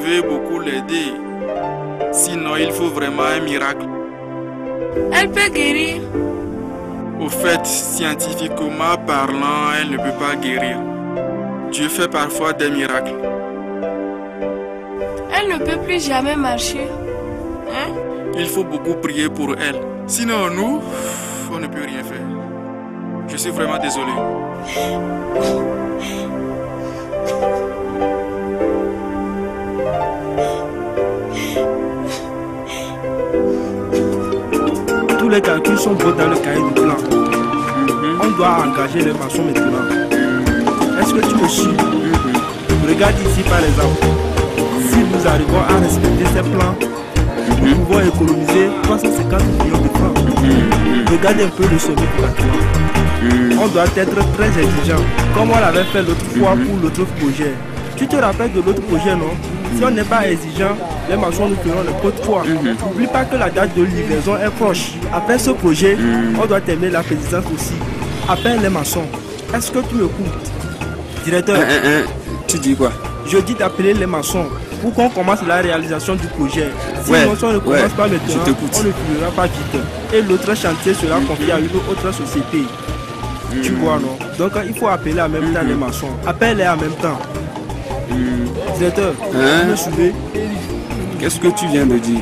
Beaucoup l'aider. Sinon, il faut vraiment un miracle. Elle peut guérir. Au fait, scientifiquement parlant, elle ne peut pas guérir. Dieu fait parfois des miracles. Elle ne peut plus jamais marcher. Hein? Il faut beaucoup prier pour elle. Sinon, nous, on ne peut rien faire. Je suis vraiment désolé. les calculs sont beaux dans le cahier du plan. On doit engager les maçons maintenant. Est-ce que tu me suis Regarde ici par exemple. Si nous arrivons à respecter ces plans, nous pouvons économiser 350 millions de francs. Regarde un peu le sommet pour la. On doit être très exigeant, comme on l'avait fait l'autre fois pour l'autre projet. Tu te rappelles de l'autre projet, non? Si on n'est pas exigeant, les maçons nous feront n'importe quoi. N'oublie pas que la date de livraison est proche. Après ce projet, on doit terminer la présidence aussi. Appelle les maçons. Est-ce que tu m'écoutes Directeur. Tu dis quoi? Je dis d'appeler les maçons pour qu'on commence la réalisation du projet. Si Ouais, on ne commence ouais, pas maintenant, on ne finira pas vite. Et l'autre chantier sera confié à une autre société. Tu vois, non? Donc il faut appeler en même temps les maçons. Appelle-les en même temps. Directeur, Hein? vous me suivez Qu'est-ce que tu viens de dire?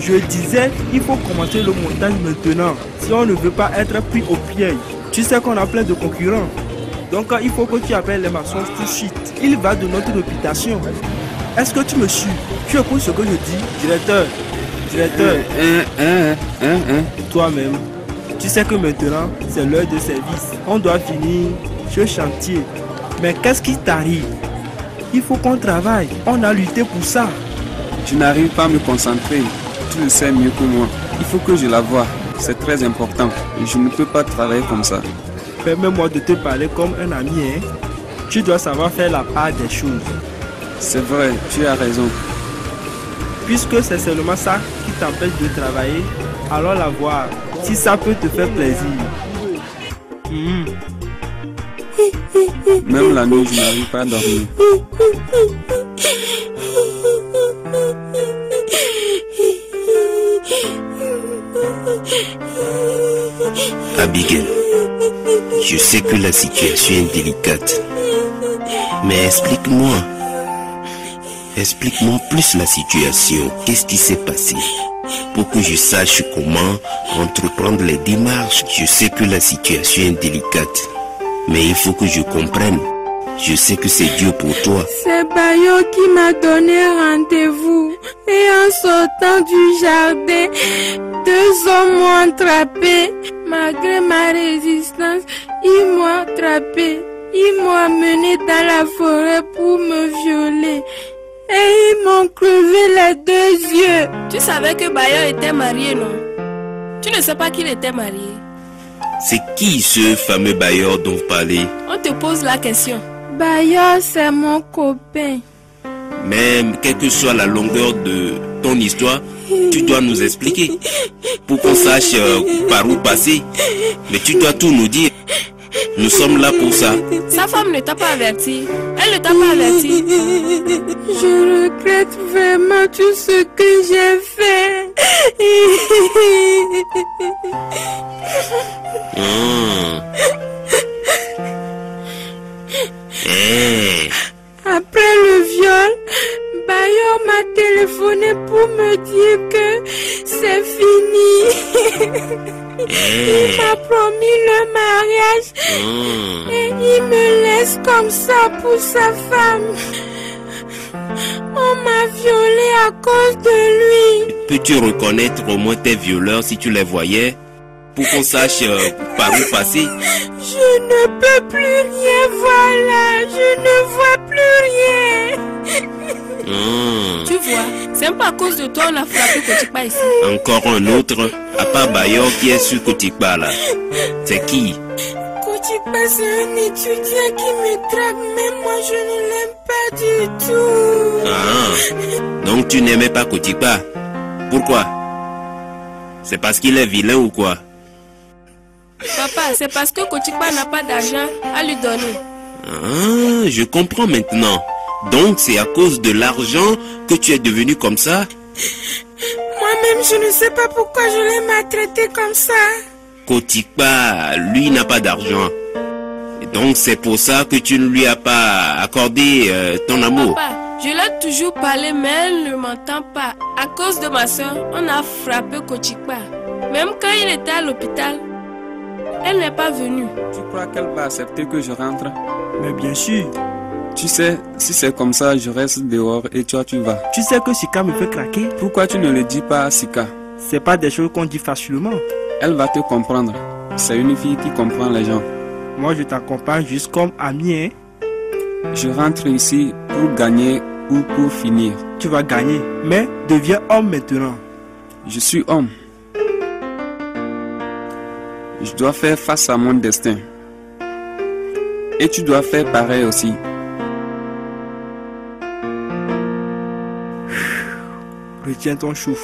Je disais, il faut commencer le montage maintenant. Si on ne veut pas être pris au piège. Tu sais qu'on a plein de concurrents. Donc il faut que tu appelles les maçons tout de suite. Il va de notre réputation. Est-ce que tu me suis? Tu écoutes ce que je dis Directeur, directeur. Toi-même. Tu sais que maintenant, c'est l'heure de service. On doit finir ce chantier. Mais qu'est-ce qui t'arrive? Il faut qu'on travaille. On a lutté pour ça. Tu n'arrives pas à me concentrer. Tu le sais mieux que moi. Il faut que je la voie. C'est très important. Je ne peux pas travailler comme ça. Permets-moi de te parler comme un ami. Hein? Tu dois savoir faire la part des choses. C'est vrai, tu as raison. Puisque c'est seulement ça qui t'empêche de travailler, alors la voir. Si ça peut te faire plaisir. Hmm. Même la nuit, je n'arrive pas à dormir. Je sais que la situation est délicate. Mais explique-moi. Explique-moi plus la situation. Qu'est-ce qui s'est passé? Pour que je sache comment entreprendre les démarches. Je sais que la situation est délicate. Mais il faut que je comprenne. Je sais que c'est Dieu pour toi. C'est Bayo qui m'a donné rendez-vous. Et en sortant du jardin, deux hommes m'ont attrapé. Malgré ma résistance, ils m'ont attrapé. Ils m'ont amené dans la forêt pour me violer. Et ils m'ont crevé les deux yeux. Tu savais que Bayo était marié, non? Tu ne sais pas qu'il était marié. C'est qui ce fameux bailleur dont vous parlez? On te pose la question. Bayo, c'est mon copain. Même quelle que soit la longueur de ton histoire, tu dois nous expliquer pour qu'on sache euh, par où passer. Mais tu dois tout nous dire. Nous sommes là pour ça. Sa femme ne t'a pas averti. Elle ne t'a pas averti. Je regrette vraiment tout ce que j'ai fait. Hmm. Eh, Après le viol, Bayo m'a téléphoné pour me dire que c'est fini. Il m'a promis le mariage hmm. et il me laisse comme ça pour sa femme. On m'a violé à cause de lui. Peux-tu reconnaître au moins tes violeurs si tu les voyais? Pour qu'on sache euh, par où passer Je ne peux plus rien voilà. Je ne vois plus rien. Hmm. Tu vois, c'est peu à cause de toi on a frappé Kotipa ici. Encore un autre, à part Bayo qui est sur Kotikpa là. C'est qui? Kotipa c'est un étudiant qui me drague, mais moi je ne l'aime pas du tout. Ah, donc tu n'aimais pas Kotikpa Pourquoi? C'est parce qu'il est vilain ou quoi? Papa, c'est parce que Kotipa n'a pas d'argent à lui donner. Ah, je comprends maintenant. Donc c'est à cause de l'argent que tu es devenu comme ça? Moi-même, je ne sais pas pourquoi je l'ai maltraité comme ça. Kotikpa, lui n'a pas d'argent. Et donc c'est pour ça que tu ne lui as pas accordé euh, ton amour. Papa, je l'ai toujours parlé, mais elle ne m'entend pas. À cause de ma soeur, on a frappé Kochikpa. Même quand il était à l'hôpital, elle n'est pas venue. Tu crois qu'elle va accepter que je rentre? Mais bien sûr. Tu sais, si c'est comme ça, je reste dehors et toi tu vas. Tu sais que Sika me fait craquer. Pourquoi tu ne le dis pas à Sika? C'est pas des choses qu'on dit facilement. Elle va te comprendre. C'est une fille qui comprend les gens. Moi, je t'accompagne juste comme ami. Hein? Je rentre ici pour gagner ou pour finir. Tu vas gagner, mais deviens homme maintenant. Je suis homme. Je dois faire face à mon destin. Et tu dois faire pareil aussi. Retiens ton chouf.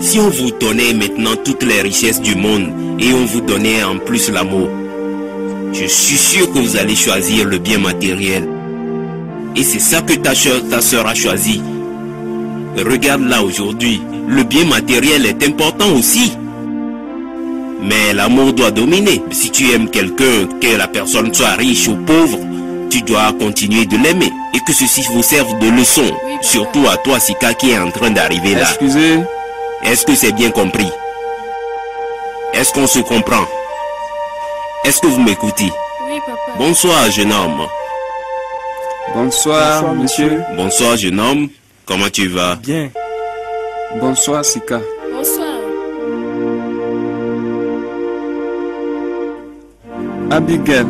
Si on vous donnait maintenant toutes les richesses du monde et on vous donnait en plus l'amour, je suis sûr que vous allez choisir le bien matériel. Et c'est ça que ta soeur, ta soeur a choisi. Regarde là aujourd'hui, le bien matériel est important aussi. Mais l'amour doit dominer. Si tu aimes quelqu'un, que la personne soit riche ou pauvre, tu dois continuer de l'aimer. Et que ceci vous serve de leçon. Surtout à toi, Sika, qui est en train d'arriver là. Excusez. Est-ce que c'est bien compris? Est-ce qu'on se comprend? Est-ce que vous m'écoutez? Oui, papa. Bonsoir, jeune homme. Bonsoir, monsieur. Bonsoir, jeune homme. Comment tu vas? Bien. Bonsoir, Sika. Bonsoir. Abigail,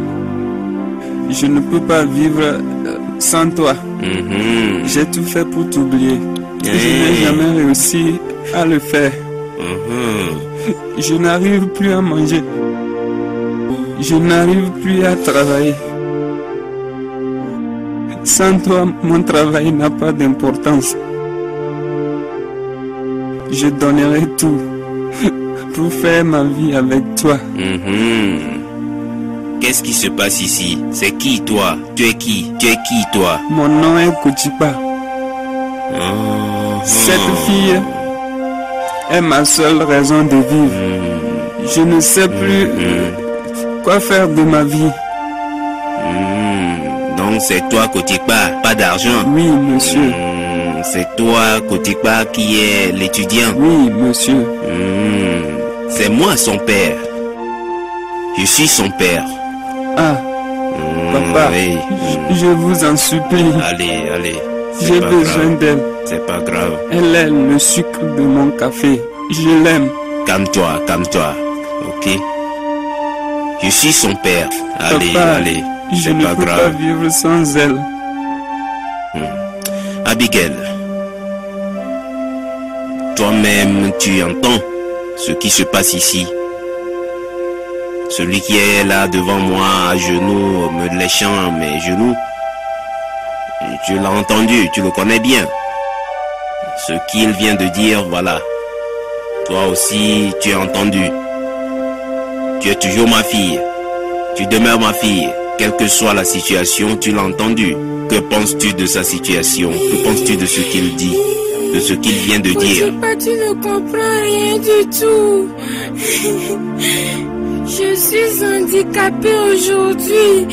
je ne peux pas vivre euh, sans toi. Mhm. J'ai tout fait pour t'oublier. Et Je n'ai Hey. jamais réussi à le faire. Mhm. Je n'arrive plus à manger. Je n'arrive plus à travailler. Sans toi, mon travail n'a pas d'importance. Je donnerai tout pour faire ma vie avec toi. Mhm. Qu'est-ce qui se passe ici? C'est qui toi? Tu es qui? Tu es qui toi? Mon nom est Kuchipa. Mhm. Cette fille est ma seule raison de vivre. Je ne sais plus quoi faire de ma vie. Mhm. Donc c'est toi Kotikpa, pas d'argent? Oui, monsieur. Mhm. C'est toi Kotikpa qui est l'étudiant? Oui, monsieur. Mhm. C'est moi son père. Je suis son père. Ah, Mhm, papa, oui. je, vous en supplie. Allez, allez. J'ai besoin d'elle. C'est pas grave. Elle est le sucre de mon café. Je l'aime. Calme-toi, calme-toi. Ok Je suis son père. Allez, Papa, allez. Je ne pas peux pas vivre sans elle. Abigail, toi-même, tu entends ce qui se passe ici. Celui qui est là devant moi, à genoux, me léchant mes genoux. Tu l'as entendu, tu le connais bien. Ce qu'il vient de dire, voilà. Toi aussi, tu as entendu. Tu es toujours ma fille. Tu demeures ma fille. Quelle que soit la situation, tu l'as entendu. Que penses-tu de sa situation? Que penses-tu de ce qu'il dit? De ce qu'il vient de dire? Kochipa, tu ne comprends rien du tout. Je suis handicapée aujourd'hui.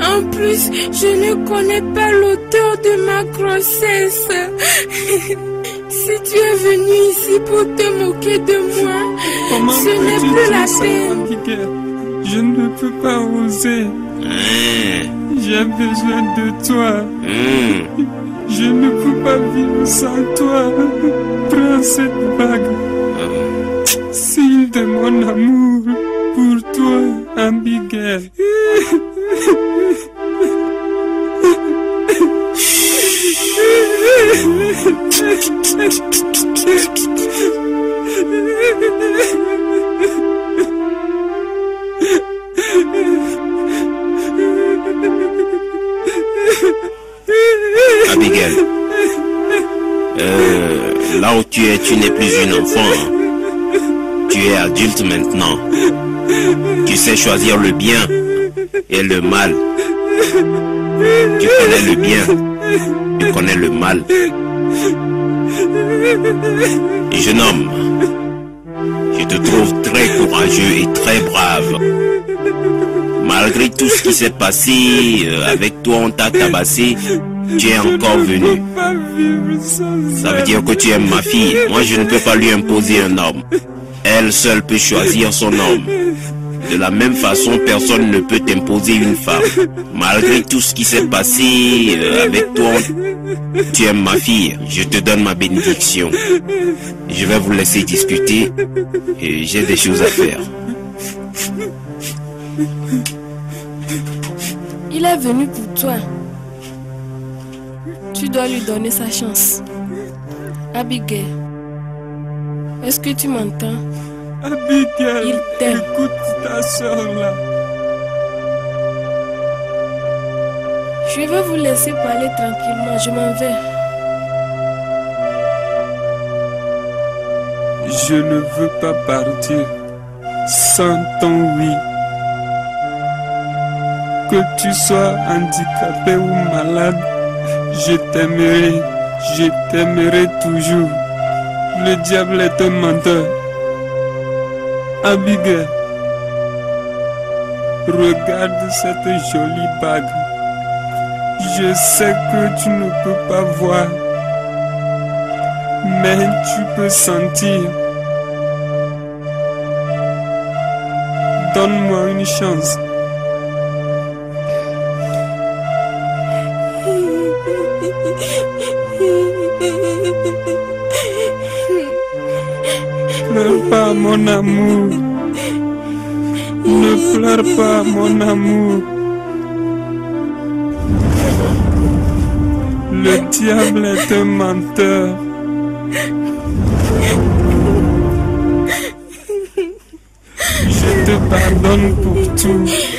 En plus, je ne connais pas l'auteur de ma grossesse. Si tu es venu ici pour te moquer de moi, Comment ce n'est plus la peine. Je ne peux pas oser. Hein, J'ai besoin de toi. hein. Je ne peux pas vivre sans toi. Prends cette bague. Signe de mon amour pour Abigail. Abigail. Euh, là où tu es, tu n'es plus une enfant. Tu es adulte maintenant. Tu sais choisir le bien et le mal. Tu connais le bien. Tu connais le mal. Jeune homme, je te trouve très courageux et très brave. Malgré tout ce qui s'est passé, euh, avec toi on t'a tabassé, tu es encore venu. Ça veut dire que tu aimes ma fille. Moi, je ne peux pas lui imposer un homme. Elle seule peut choisir son homme. De la même façon, personne ne peut t'imposer une femme. Malgré tout ce qui s'est passé euh, avec toi, tu aimes ma fille. Je te donne ma bénédiction. Je vais vous laisser discuter j'ai des choses à faire. Il est venu pour toi. Tu dois lui donner sa chance. Abigail, est-ce que tu m'entends? Abigail, Il t'aime. écoute ta soeur là. Je vais vous laisser parler tranquillement. Je m'en vais. Je ne veux pas partir sans ton oui. Que tu sois handicapé ou malade, je t'aimerai, je t'aimerai toujours. Le diable est un menteur. Abigail, regarde cette jolie bague. Je sais que tu ne peux pas voir, mais tu peux sentir. Donne-moi une chance. Mon amour. Ne pleure pas, mon amour. Le diable est un menteur. Je te pardonne pour tout.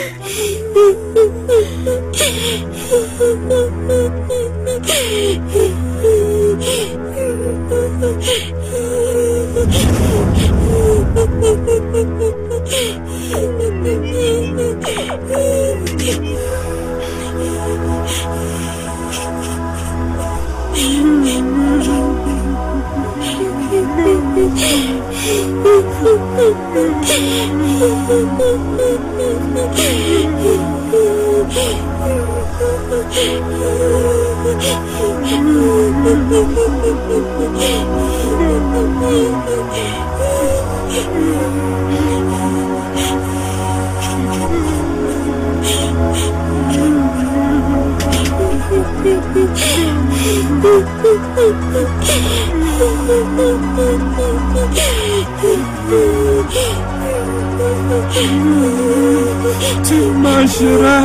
Tu mangeras,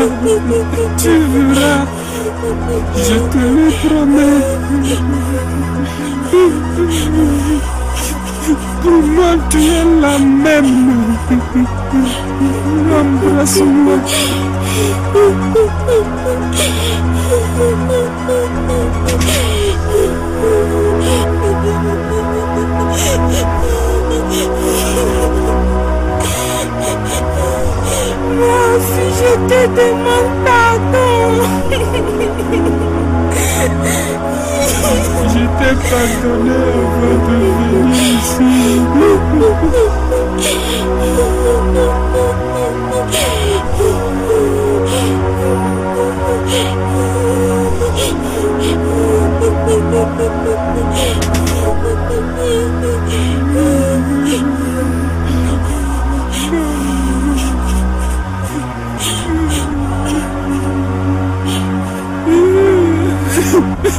tu verras, je te le promets. Pour moi, tu es la même. Embrasse-moi. Moi pwedeng magtago. She te pagdoneo, pagdoneo.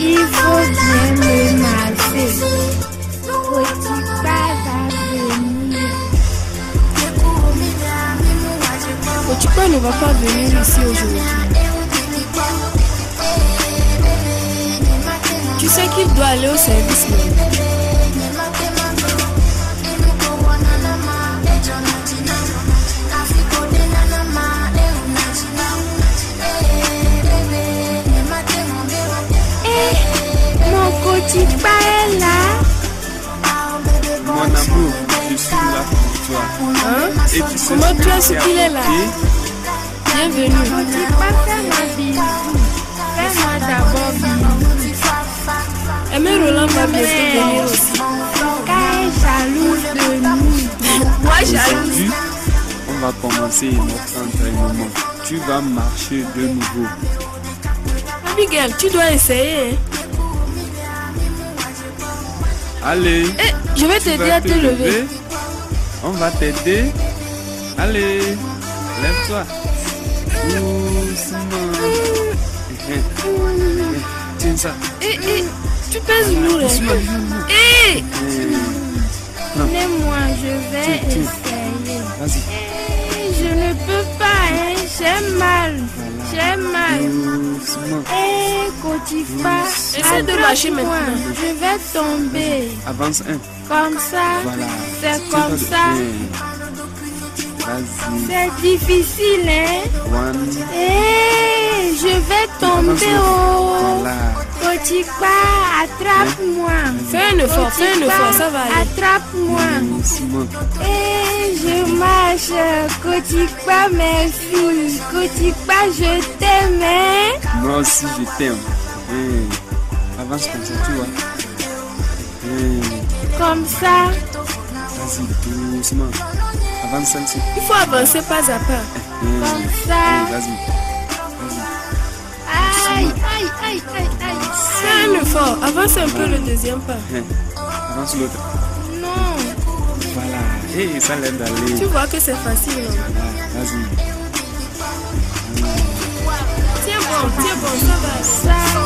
Il faut bien me masser. Venir. Ochipa ne va pas venir ici aujourd'hui? Tu sais qu'il doit aller au service. Mon petit pas est là. Mon amour, je suis là pour toi. Hein? Et tu sais Comment ce tu as su j'ai qu'il est là Bienvenue. Fais-moi d'abord bisou. Aimé Roland va bientôt venir aussi. Car est jalouse de nous. Moi, Aujourd'hui, on va commencer notre entraînement. Tu vas marcher de nouveau. Abigail, tu dois essayer. Allez. Eh, je vais t'aider à te lever. On va t'aider. Allez, lève-toi. Tiens ça. Eh, eh, tu pèses lourd. Eh. Laisse-moi, je vais Tiens, tiens. essayer. Vas-y. Eh, Je ne peux pas, hein. J'ai mal. J'ai mal. Eh, Kotifa, Essaie de marcher maintenant. Je vais tomber. Avance un. Comme ça. Voilà. C'est comme ça. C'est difficile, hein. One. Je vais tomber. Oh. Kotifa, attrape-moi. Fais un effort, fais un effort, ça va aller. Attrape-moi. Doucement. Eh, je marche. Kotifa, merci. Kotifa, je t'aime, hein. Moi aussi, je t'aime. Avance comme ça, tu vois. Comme ça. Vas-y, doucement. Avance il faut avancer pas à pas. Comme ça. Vas-y. Aïe, aïe, aïe, aïe, aïe. Fais un effort, avance un peu le deuxième pas. Eh, Avance l'autre. Non. Voilà. Eh, ça l'aide d'aller. Tu vois que c'est facile. non? Voilà, Vas-y. Tiens bon, tiens bon, ça va. Ça.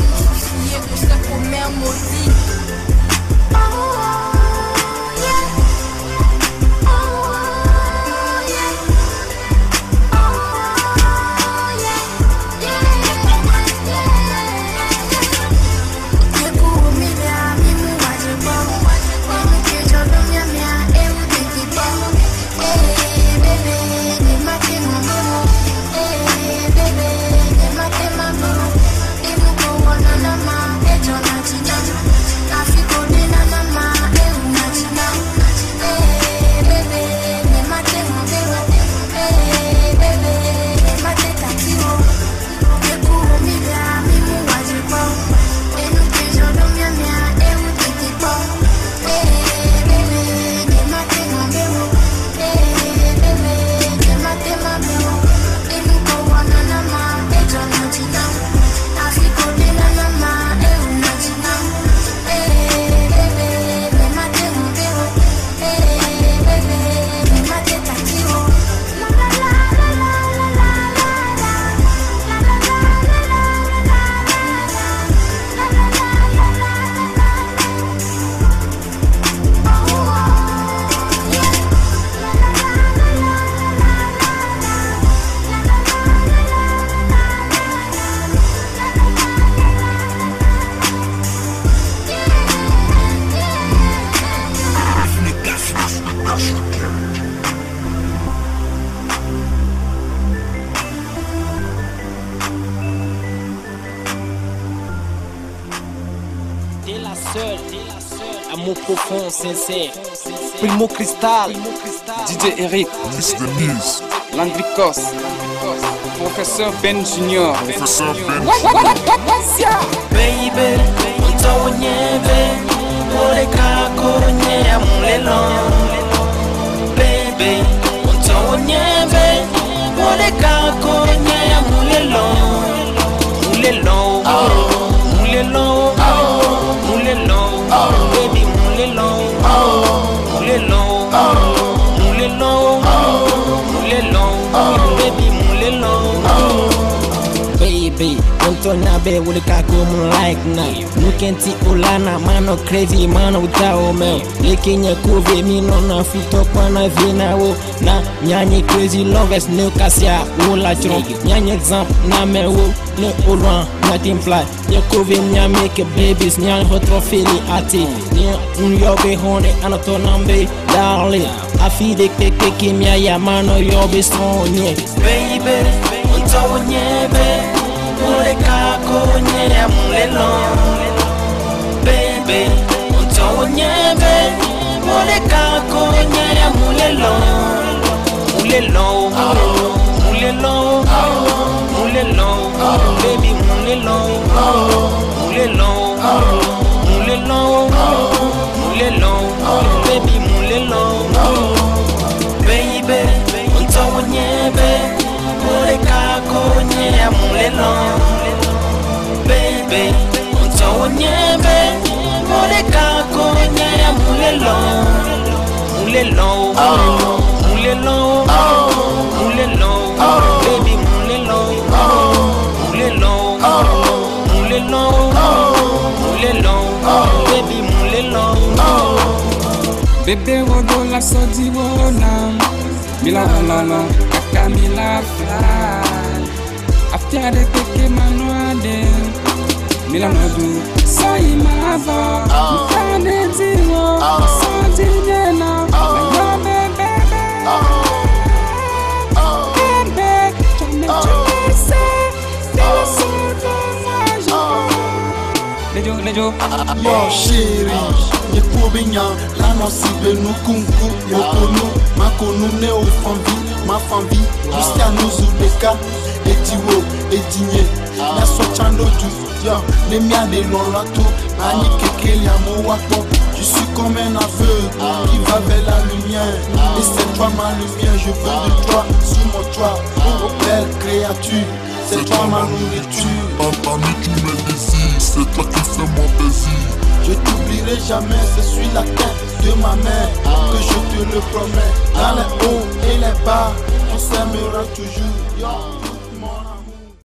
Cristal, DJ Eric, Landricos, Professeur Ben Junior, Professeur Ben Baby, utawonyebe Oleka konye ya mulelo. Baby, utawonyebe Oleka konye ya mulelo. Mulelo, mulelo, mulelo Baby, Wento nabe with kako mun like na. Nukenti ulana mano crazy mano tao me. Leke nye kuve mino na fito kwa na vina wo Na nyanye crazy lovers ne kasia wola chron Nyanye examp na me wo ne ulwan nothing fly. Nye kuve nya make babies nya hotro fili ati. Nye unyobe hone anato nambe darling Afi de keke kimia ya mano yobe strong nye Baby, utawo nyebe konye ya mulelo baby utawonyebe uleka konye ya mulelo mulelo mulelo mulelo baby mulelo mulelo mulelo mulelo baby mulelo baby utawonyebe Uleka konye ya mulelo Baby Utawonyebe Uleka konye ya mulelo Mulelo Mulelo Mulelo Baby mulelo Mulelo Mulelo Mulelo Baby mulelo. Bébé wodo la sodi wona Mila lala kaka mila fla Afia de teke manuade Mila nodu So imava Mkane bebe moi Lejo, lejo Yo chéri, nyekubinya lano sibe nukunku mokonu makonu ne ofanvi mafanvi Cristiano Zubeka etiwo edinye nasochando du yo kekele wakpo Je suis comme un aveugle qui va vers la lumière. Et c'est toi ma lumière, je veux de toi. Sous mon toit Oh belle créature, c'est toi ma nourriture. Parmi tous mes désirs, c'est toi qui fais mon plaisir. Je t'oublierai jamais, je suis la tête de ma mère Que je te le promets. Dans les hauts et les bas, on s'aimera toujours.